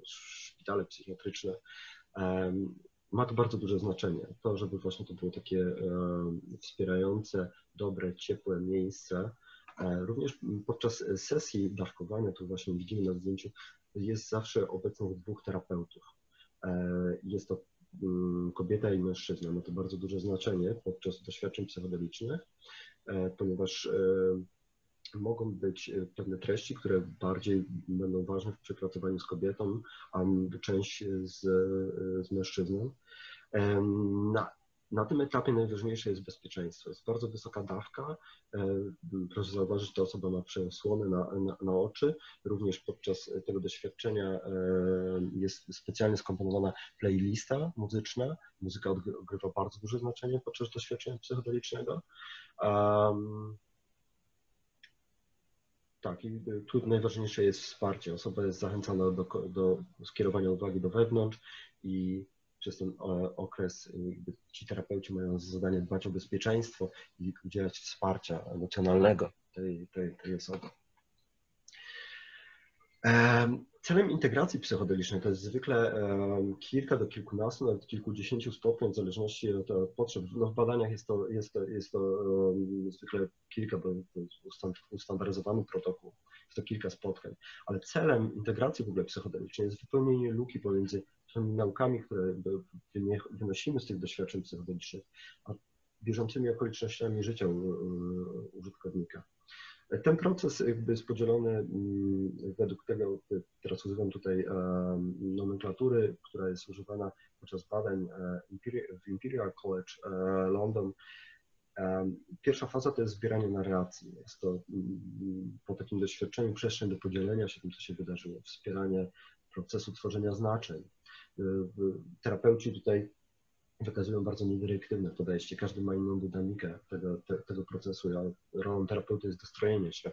szpitale psychiatryczne. Ma to bardzo duże znaczenie. To, żeby właśnie to było takie wspierające, dobre, ciepłe miejsce, również podczas sesji dawkowania, tu właśnie widzimy na zdjęciu, jest zawsze obecnych dwóch terapeutów. E, jest to mm, kobieta i mężczyzna. Ma to bardzo duże znaczenie podczas doświadczeń psychodelicznych, e, ponieważ mogą być pewne treści, które bardziej będą ważne w przepracowaniu z kobietą, a część z, z mężczyzną. Na na tym etapie najważniejsze jest bezpieczeństwo. Jest bardzo wysoka dawka. E, proszę zauważyć, że osoba ma przesłony na, na, na, oczy. Również podczas tego doświadczenia e, jest specjalnie skomponowana playlista muzyczna. Muzyka odgrywa bardzo duże znaczenie podczas doświadczenia psychodelicznego. Um, tak, i tu najważniejsze jest wsparcie. Osoba jest zachęcana do, do skierowania uwagi do wewnątrz i przez ten okres ci terapeuci mają za zadanie dbać o bezpieczeństwo i udzielać wsparcia emocjonalnego tej, tej, tej osoby. Celem integracji psychodelicznej to jest zwykle kilka do kilkunastu, nawet kilkudziesięciu stopni, w zależności od potrzeb. No w badaniach jest to, jest to, jest to zwykle kilka, bo ustandaryzowany protokół, jest to kilka spotkań, ale celem integracji w ogóle psychodelicznej jest wypełnienie luki pomiędzy tymi naukami, które wynosimy z tych doświadczeń psychodelicznych, a bieżącymi okolicznościami życia użytkownika. Ten proces jakby jest podzielony mm, według tego, teraz używam tutaj nomenklatury, która jest używana podczas badań w Imperial College London. Pierwsza faza to jest zbieranie narracji. Jest to mm, po takim doświadczeniu przestrzeń do podzielenia się tym, co się wydarzyło, wspieranie procesu tworzenia znaczeń. Terapeuci tutaj wykazują bardzo niedyrektywne podejście. Każdy ma inną dynamikę tego, te, tego procesu, a rolą terapeuty jest dostrojenie się.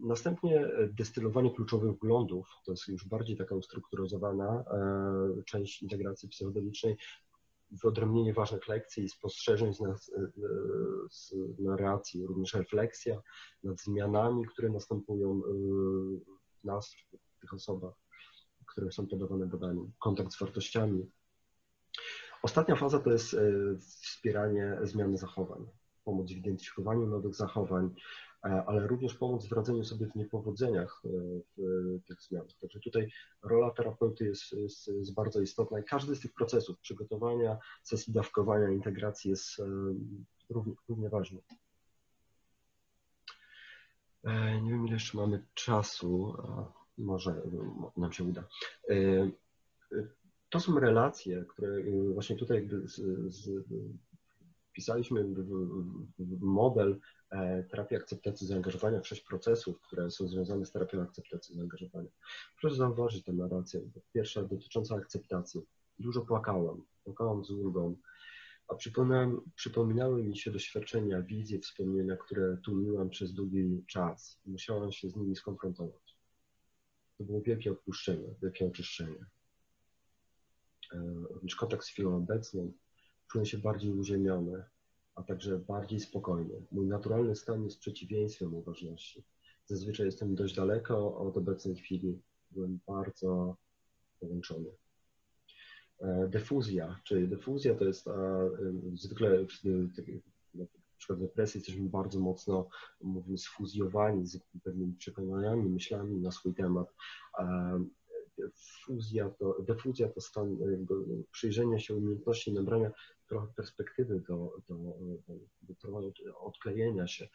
Następnie destylowanie kluczowych wglądów, to jest już bardziej taka ustrukturyzowana e, część integracji psychodelicznej, wyodrębnienie ważnych lekcji i spostrzeżeń z, nas, e, z narracji, również refleksja nad zmianami, które następują e, w nas, w tych osobach, które są podawane badaniu, kontakt z wartościami, Ostatnia faza to jest e, wspieranie zmiany zachowań, pomoc w identyfikowaniu nowych zachowań, e, ale również pomoc w radzeniu sobie w niepowodzeniach e, w tych zmianach. Także tutaj rola terapeuty jest, jest, jest, bardzo istotna i każdy z tych procesów przygotowania, sesji dawkowania, integracji jest równie, równie ważny. Nie wiem, ile jeszcze mamy czasu. Może nam się uda. To są relacje, które y, właśnie tutaj jakby z, z, wpisaliśmy w, w model e, terapii akceptacji zaangażowania w sześć procesów, które są związane z terapią akceptacji zaangażowania. Proszę zauważyć tę narrację. Pierwsza dotycząca akceptacji. Dużo płakałam, płakałam z ulgą, a przypominały mi się doświadczenia, wizje, wspomnienia, które tłumiłam przez długi czas. Musiałam się z nimi skonfrontować. To było wielkie odpuszczenie, wielkie oczyszczenie. E, również kontakt z chwilą obecną, czuję się bardziej uziemiony, a także bardziej spokojny. Mój naturalny stan jest przeciwieństwem uważności. Zazwyczaj jestem dość daleko od obecnej chwili. Byłem bardzo połączony. E, defuzja, czyli defuzja to jest zwykle w, na przykład depresji jesteśmy bardzo mocno, mówimy, sfuzjowani z pewnymi przekonaniami, myślami na swój temat fuzja to, defuzja to stan przyjrzenia się umiejętności nabrania trochę perspektywy do, do, do, do odklejenia się.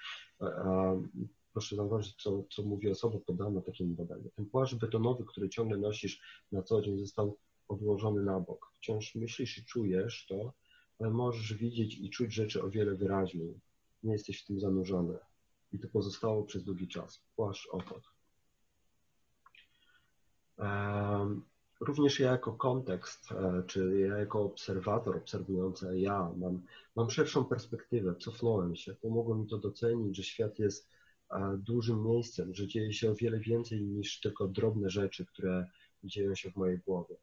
Proszę zauważyć, co, co mówi osoba poddana takiemu badaniu. Ten płaszcz betonowy, który ciągle nosisz na co dzień, został odłożony na bok. Wciąż myślisz i czujesz to, możesz widzieć i czuć rzeczy o wiele wyraźniej. Nie jesteś w tym zanurzony. I to pozostało przez długi czas. Płaszcz opadł. Również ja jako kontekst, e, czy ja jako obserwator obserwujący ja mam, mam szerszą perspektywę, cofnąłem się, pomogło mi to docenić, że świat jest e, dużym miejscem, że dzieje się o wiele więcej niż tylko drobne rzeczy, które dzieją się w mojej głowie.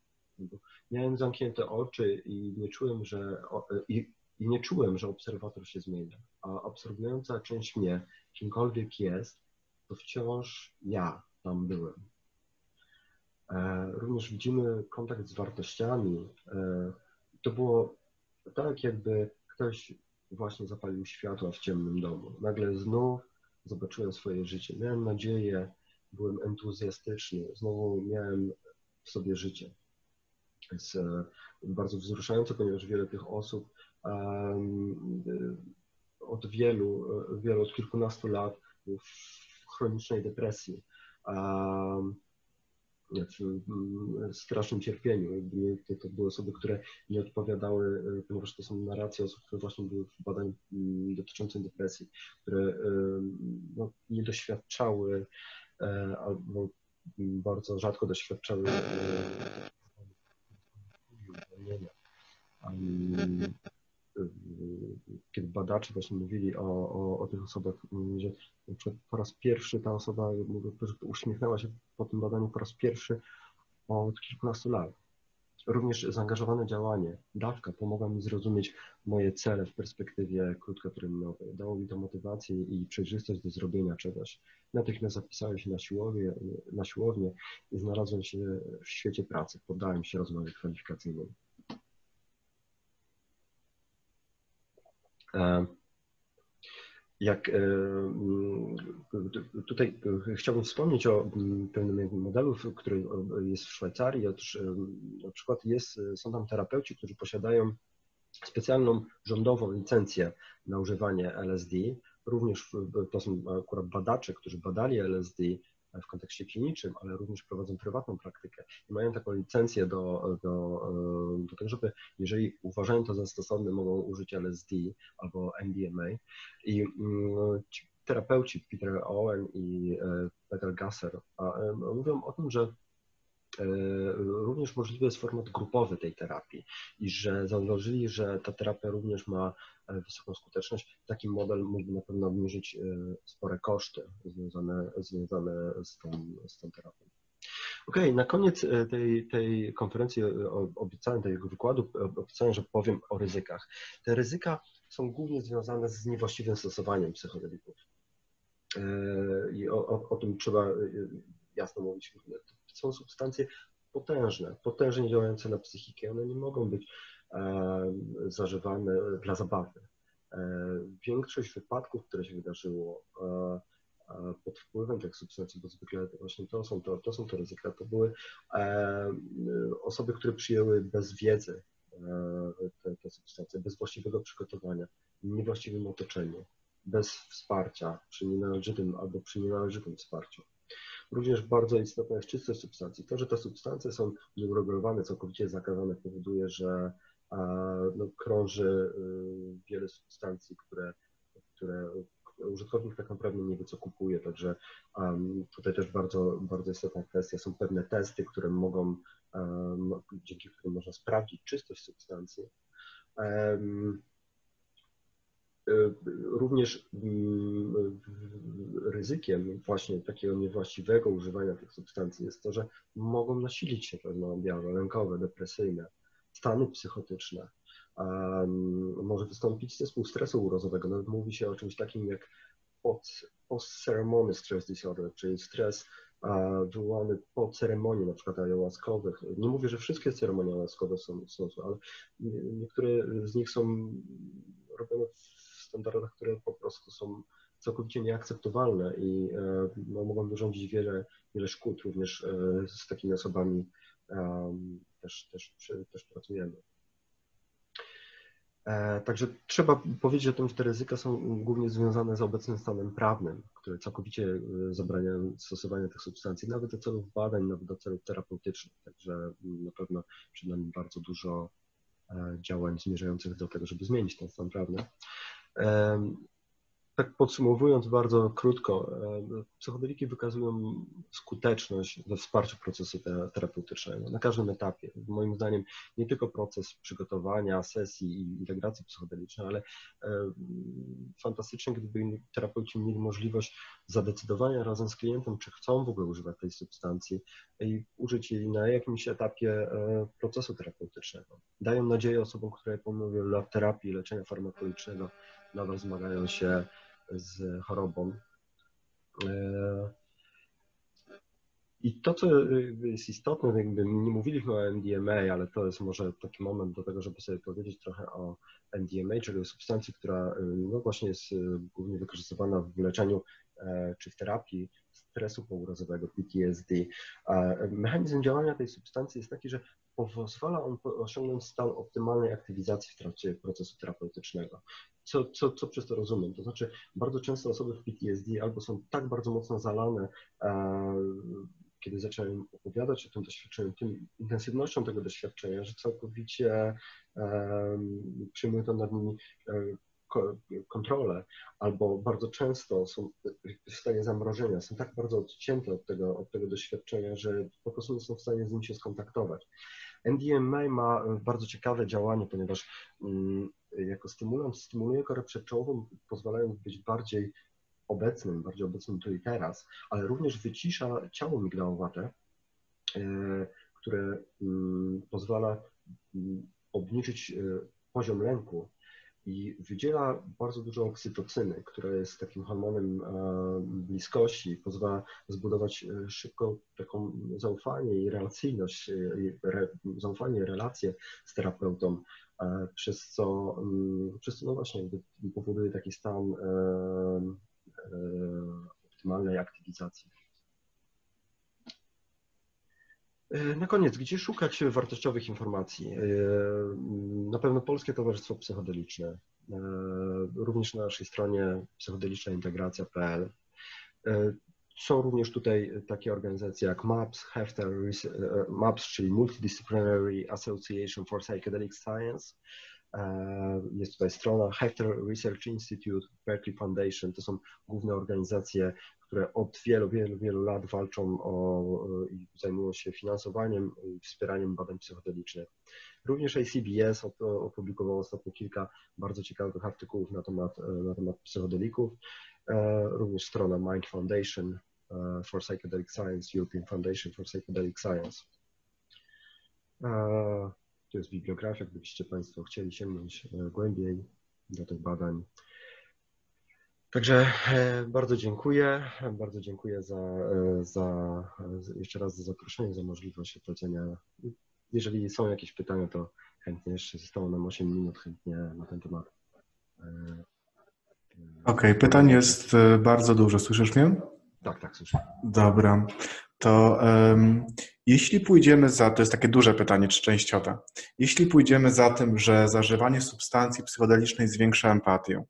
Miałem zamknięte oczy i nie czułem, że i, i nie czułem, że obserwator się zmienia, a obserwująca część mnie, kimkolwiek jest, to wciąż ja tam byłem. E, również widzimy kontakt z wartościami. E, to było tak, jakby ktoś właśnie zapalił światła w ciemnym domu. Nagle znów zobaczyłem swoje życie. Miałem nadzieję, byłem entuzjastyczny, znowu miałem w sobie życie. Jest e, bardzo wzruszające, ponieważ wiele tych osób od wielu, wielu, od kilkunastu lat w chronicznej depresji w strasznym cierpieniu. To, to były osoby, które nie odpowiadały, e, ponieważ to są narracje osób, które właśnie były w badaniu mm, dotyczących depresji, które e, no, nie doświadczały e, albo bardzo rzadko doświadczały kiedy badacze właśnie mówili o, o, o tych osobach, że po raz pierwszy ta osoba uśmiechnęła się po tym badaniu po raz pierwszy od kilkunastu lat. Również zaangażowane działanie, dawka pomogła mi zrozumieć moje cele w perspektywie krótkoterminowej. Dało mi to motywację i przejrzystość do zrobienia czegoś. Natychmiast zapisałem się na siłownię, na siłownię i znalazłem się w świecie pracy. Poddałem się rozmowie kwalifikacyjnej. Jak e, tutaj chciałbym wspomnieć o pewnym modelu, który jest w Szwajcarii. E, na przykład jest, są tam terapeuci, którzy posiadają specjalną rządową licencję na używanie LSD, również to są akurat badacze, którzy badali LSD w kontekście klinicznym, ale również prowadzą prywatną praktykę i mają taką licencję do, do, do tego, żeby jeżeli uważają to za stosowne, mogą użyć LSD albo MDMA i mm, terapeuci Peter Owen i Peter Gasser mówią o tym, że E, również możliwy jest format grupowy tej terapii i że zauważyli, że ta terapia również ma e, wysoką skuteczność. Taki model mógłby na pewno obniżyć e, spore koszty związane, związane z, tą, z tą terapią. OK, na koniec tej, tej konferencji obiecałem, tego wykładu, obiecałem, że powiem o ryzykach. Te ryzyka są głównie związane z niewłaściwym stosowaniem psychodelików. I o, o, o tym trzeba jasno mówić są substancje potężne, potężnie działające na psychikę. One nie mogą być e, zażywane dla zabawy. E, większość wypadków, które się wydarzyło e, pod wpływem tych substancji, bo zwykle właśnie to są to, to, są to ryzyka, to były osoby, które przyjęły bez wiedzy te, te substancje, bez właściwego przygotowania, niewłaściwym otoczeniu, bez wsparcia, przy nienależytym albo przy nienależytym wsparciu. Również bardzo istotna jest czystość substancji. To, że te substancje są nieuregulowane, całkowicie zakazane, powoduje, że no, krąży y, wiele substancji, które, które użytkownik tak naprawdę nie wie, co kupuje. Także um, tutaj też bardzo, bardzo istotna kwestia. Są pewne testy, które mogą, um, dzięki którym można sprawdzić czystość substancji. Um, również mm, ryzykiem właśnie takiego niewłaściwego używania tych substancji jest to, że mogą nasilić się pewne objawy lękowe, depresyjne, stany psychotyczne. Może wystąpić zespół stresu urozowego. Nawet mówi się o czymś takim jak post-ceremony stress disorder, czyli stres wywołany po ceremonii na przykład ayahuaskowych. Nie mówię, że wszystkie ceremonie ayahuaskowe są, są ale niektóre z nich są robione w standardach, które po prostu są całkowicie nieakceptowalne i e, no, mogą wyrządzić wiele, wiele szkód. Również e, z takimi osobami też, też, też pracujemy. E, także trzeba powiedzieć o tym, że te ryzyka są głównie związane z obecnym stanem prawnym, który całkowicie zabrania stosowania tych substancji, nawet do celów badań, nawet do celów terapeutycznych. Także mm, na pewno przed nami bardzo dużo działań zmierzających do tego, żeby zmienić ten stan prawny. Tak podsumowując bardzo krótko, psychodeliki wykazują skuteczność we wsparciu procesu terapeutycznego na każdym etapie. Moim zdaniem nie tylko proces przygotowania sesji i integracji psychodelicznej, ale fantastycznie, gdyby terapeuci mieli możliwość zadecydowania razem z klientem, czy chcą w ogóle używać tej substancji i użyć jej na jakimś etapie e, procesu terapeutycznego. Dają nadzieję osobom, które wielu lat terapii, leczenia farmakologicznego nadal zmagają się z chorobą. E, I to, co jest istotne, jakby nie mówiliśmy o MDMA, ale to jest może taki moment do tego, żeby sobie powiedzieć trochę o MDMA, czyli o substancji, która no właśnie jest e, głównie wykorzystywana w leczeniu e, czy w terapii stresu pourazowego, PTSD. Mechanizm działania tej substancji jest taki, że pozwala on osiągnąć stan optymalnej aktywizacji w trakcie procesu terapeutycznego. Co, co, co przez to rozumiem? To znaczy, bardzo często osoby w PTSD albo są tak bardzo mocno zalane, e, kiedy zaczynają opowiadać o tym doświadczeniu, tym intensywnością tego doświadczenia, że całkowicie e, przyjmują to nad nimi e, kontrolę, albo bardzo często są w stanie zamrożenia, są tak bardzo odcięte od tego, od tego doświadczenia, że po prostu nie są w stanie z nim się skontaktować. MDMA ma bardzo ciekawe działanie, ponieważ mm, jako stymulant stymuluje korę przedczołową, pozwalając być bardziej obecnym, bardziej obecnym tu i teraz, ale również wycisza ciało migdałowate, e, które mm, pozwala mm, obniżyć e, poziom lęku i wydziela bardzo dużo oksytocyny, która jest takim hormonem e, bliskości, pozwala zbudować e, szybko taką zaufanie i relacyjność, e, zaufanie relacje z terapeutą, przez co, mm, przez co no właśnie powoduje taki stan optymalnej aktywizacji. E, na koniec, gdzie szukać wartościowych informacji? E, na pewno Polskie Towarzystwo Psychodeliczne, również na naszej stronie psychodelicznaintegracja.pl. Są również tutaj takie organizacje jak MAPS, Hefter, MAPS, czyli Multidisciplinary Association for Psychedelic Science, jest tutaj strona Hefter Research Institute, Berkeley Foundation. To są główne organizacje, które od wielu, wielu, wielu lat walczą o, i zajmują się finansowaniem i wspieraniem badań psychodelicznych. Również ACBS opublikował ostatnio kilka bardzo ciekawych artykułów na temat, e, na temat psychodelików. E, również strona Mind Foundation for Psychedelic Science, European Foundation for Psychedelic Science. Tu jest bibliografia, gdybyście Państwo chcieli sięgnąć e, głębiej do tych badań. Także e, bardzo dziękuję. Bardzo dziękuję za, e, za jeszcze raz za zaproszenie, za możliwość opowiedzenia. Jeżeli są jakieś pytania, to chętnie jeszcze zostało nam 8 minut, chętnie na ten temat. Okej, okay, pytań jest bardzo dużo. Słyszysz mnie? Tak, tak, słyszę. Dobra. To um, jeśli pójdziemy za, to jest takie duże pytanie, czy częściowe, jeśli pójdziemy za tym, że zażywanie substancji psychodelicznej zwiększa empatię,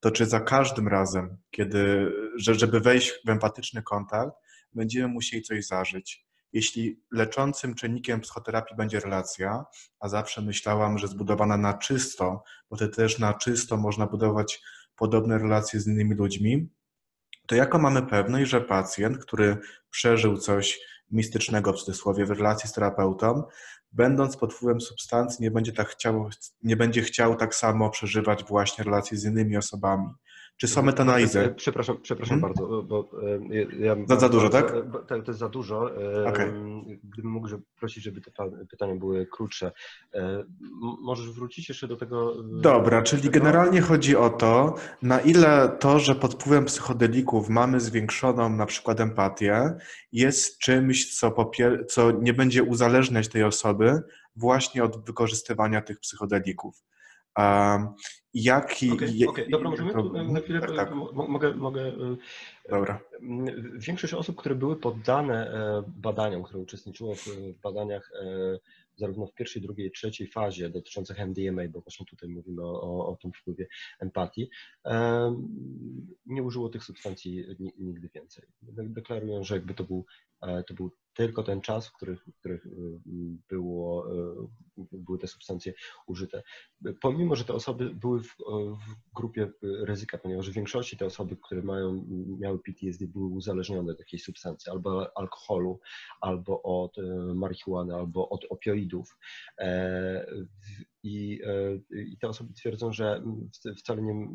to czy za każdym razem, kiedy, że, żeby wejść w empatyczny kontakt, będziemy musieli coś zażyć? Jeśli leczącym czynnikiem psychoterapii będzie relacja, a zawsze myślałam, że zbudowana na czysto, bo to też na czysto można budować podobne relacje z innymi ludźmi, to jaką mamy pewność, że pacjent, który przeżył coś mistycznego w cudzysłowie w relacji z terapeutą, będąc pod wpływem substancji, nie będzie, tak chciał, nie będzie chciał tak samo przeżywać właśnie relacji z innymi osobami. Czy są metanalizy? Przepraszam, przepraszam hmm? bardzo, bo ja, za, za dużo, tak? tak? To jest za dużo. Okay. Gdybym mógł prosić, żeby te pytania były krótsze. Możesz wrócić jeszcze do tego? Dobra, czyli tego? generalnie chodzi o to, na ile to, że pod wpływem psychodelików mamy zwiększoną na przykład empatię, jest czymś, co, popier- co nie będzie uzależniać tej osoby właśnie od wykorzystywania tych psychodelików. Jaki... Okej, okay, okay. dobra, możemy tu na chwilę, tak, tak. mogę, mogę... E, dobra. Większość osób, które były poddane e, badaniom, które uczestniczyło w badaniach e, zarówno w pierwszej, drugiej, trzeciej fazie dotyczących MDMA, bo właśnie tutaj mówimy o, o, o tym wpływie empatii, nie użyło tych substancji nigdy więcej. Deklarują, że jakby to był, to był tylko ten czas, w których, w których y, było, y, były te substancje użyte. Pomimo, że te osoby były w, w, grupie ryzyka, ponieważ w większości te osoby, które mają, miały PTSD, były uzależnione od jakiejś substancji, albo alkoholu, albo od y, marihuany, albo od opioidów. E, i, e, I te osoby twierdzą, że wcale nie,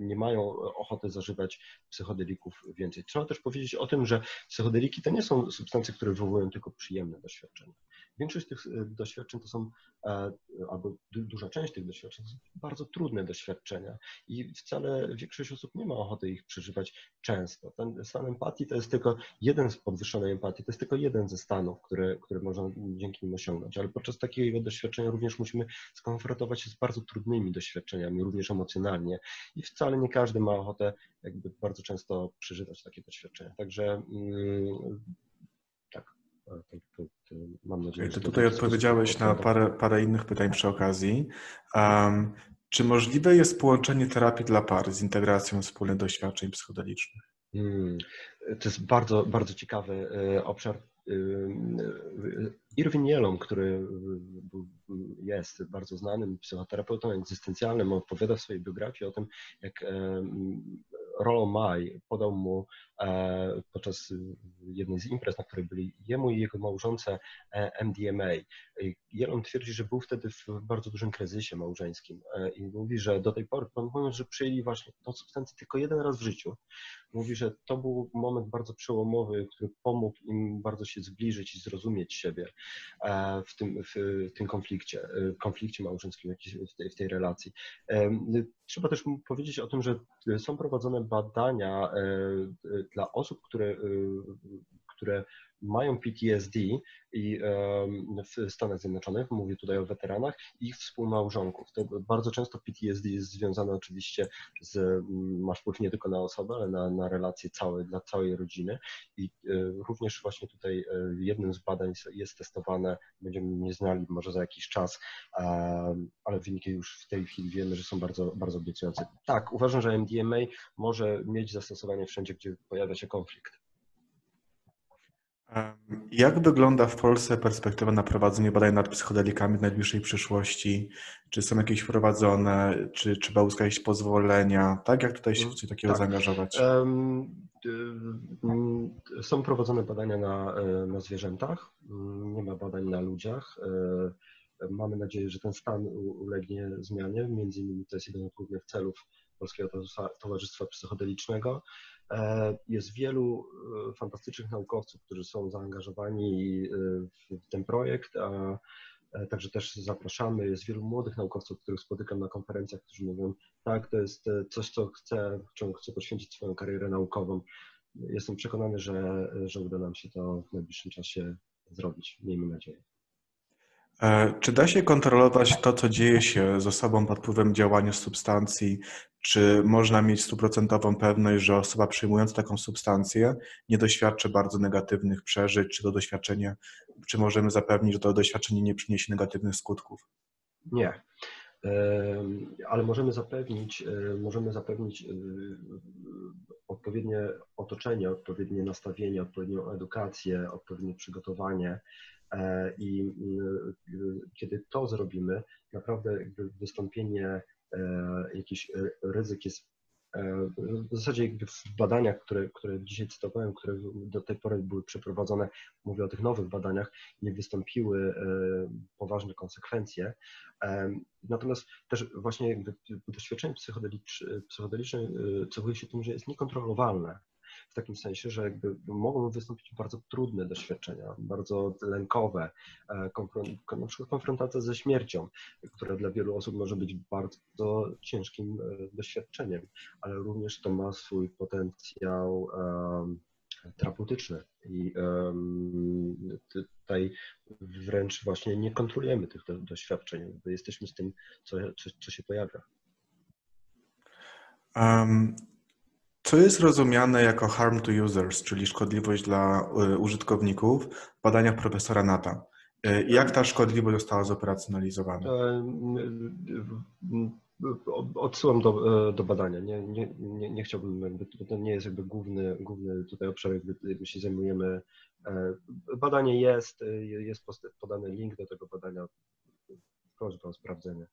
nie mają ochoty zażywać psychodelików więcej. Trzeba też powiedzieć o tym, że psychodeliki to nie są substancje, które wywołują tylko przyjemne doświadczenia. Większość tych e, doświadczeń to są, e, albo duża część tych doświadczeń to są bardzo trudne doświadczenia i wcale większość osób nie ma ochoty ich przeżywać często. Ten stan empatii to jest tylko jeden z podwyższonej empatii, to jest tylko jeden ze stanów, które, które można dzięki nim osiągnąć, ale podczas takiego doświadczenia również musimy skonfrontować się z bardzo trudnymi doświadczeniami, również emocjonalnie i wcale nie każdy ma ochotę jakby bardzo często przeżywać takie doświadczenia. Także mm, tak, mam nadzieję, Ty tutaj odpowiedziałeś na parę, parę innych pytań przy okazji. Um, czy możliwe jest połączenie terapii dla par z integracją wspólnych doświadczeń psychodelicznych? Hmm, to jest bardzo, bardzo ciekawy e, obszar Irwin Yellow, który jest bardzo znanym psychoterapeutą egzystencjalnym, opowiada w swojej biografii o tym, jak Rollo May podał mu podczas jednej z imprez, na której byli jemu i jego małżonce e, MDMA. Jelon twierdzi, że był wtedy w bardzo dużym kryzysie małżeńskim e, i mówi, że do tej pory, mówiąc, że przyjęli właśnie tą substancję tylko jeden raz w życiu, mówi, że to był moment bardzo przełomowy, który pomógł im bardzo się zbliżyć i zrozumieć siebie w tym, w tym konflikcie, konflikcie małżeńskim, w tej, w tej relacji. Trzeba też powiedzieć o tym, że są prowadzone badania e, dla osób, które, e, które mają PTSD i w Stanach Zjednoczonych, mówię tutaj o weteranach, i ich współmałżonków. To bardzo często PTSD jest związane oczywiście z, masz wpływ nie tylko na osobę, ale na, na relacje całe, dla całej rodziny i e, również właśnie tutaj e, jednym z badań jest testowane, będziemy nie znali może za jakiś czas, ale wyniki już w tej chwili wiemy, że są bardzo, bardzo obiecujące. Tak, uważam, że MDMA może mieć zastosowanie wszędzie, gdzie pojawia się konflikt. Jak wygląda w Polsce perspektywa na prowadzenie badań nad psychodelikami w najbliższej przyszłości? Czy są jakieś wprowadzone, czy trzeba uzyskać pozwolenia? Tak, jak tutaj się w coś takiego tak. zaangażować? Są prowadzone badania na, e, na zwierzętach, nie ma badań na ludziach. E, mamy nadzieję, że ten stan ulegnie zmianie. Między innymi to jest jeden z głównych celów Polskiego Towarzystwa Psychodelicznego. E, jest wielu e, fantastycznych naukowców, którzy są zaangażowani e, w ten projekt, a także też zapraszamy. Jest wielu młodych naukowców, których spotykam na konferencjach, którzy mówią, tak, to jest coś, co chcę, czemu chcę poświęcić swoją karierę naukową. Jestem przekonany, że, że uda nam się to w najbliższym czasie zrobić. Miejmy nadzieję. Czy da się kontrolować to, co dzieje się z osobą pod wpływem działania substancji? Czy można mieć stuprocentową pewność, że osoba przyjmująca taką substancję nie doświadczy bardzo negatywnych przeżyć, czy to doświadczenie, czy możemy zapewnić, że to doświadczenie nie przyniesie negatywnych skutków? Nie. Ale możemy zapewnić, e, możemy zapewnić e, odpowiednie otoczenie, odpowiednie nastawienie, odpowiednią edukację, odpowiednie przygotowanie E, I kiedy to zrobimy, naprawdę wystąpienie e, jakichś ryzyk jest e, w zasadzie jakby w badaniach, które, które dzisiaj cytowałem, które do tej pory były przeprowadzone, mówię o tych nowych badaniach, nie wystąpiły poważne konsekwencje. Natomiast też właśnie jakby doświadczenie psychodeliczne cechuje się tym, że jest niekontrolowalne w takim sensie, że jakby mogą wystąpić bardzo trudne doświadczenia, bardzo lękowe, e, na przykład konfrontacja ze śmiercią, która dla wielu osób może być bardzo ciężkim e, doświadczeniem, ale również to ma swój potencjał terapeutyczny i tutaj wręcz właśnie nie kontrolujemy tych doświadczeń, jesteśmy z tym, co, co, co się pojawia. Um, co jest rozumiane jako harm to users, czyli szkodliwość dla y, użytkowników w badaniach profesora Nata? Y, jak ta szkodliwość została zoperacjonalizowana? E, odsyłam do, e, do badania. Nie, nie, nie, nie chciałbym, jakby, to nie jest jakby główny, główny tutaj obszar, jakby, jakby się zajmujemy. E, badanie jest, jest podany link do tego badania. Proszę o sprawdzenie.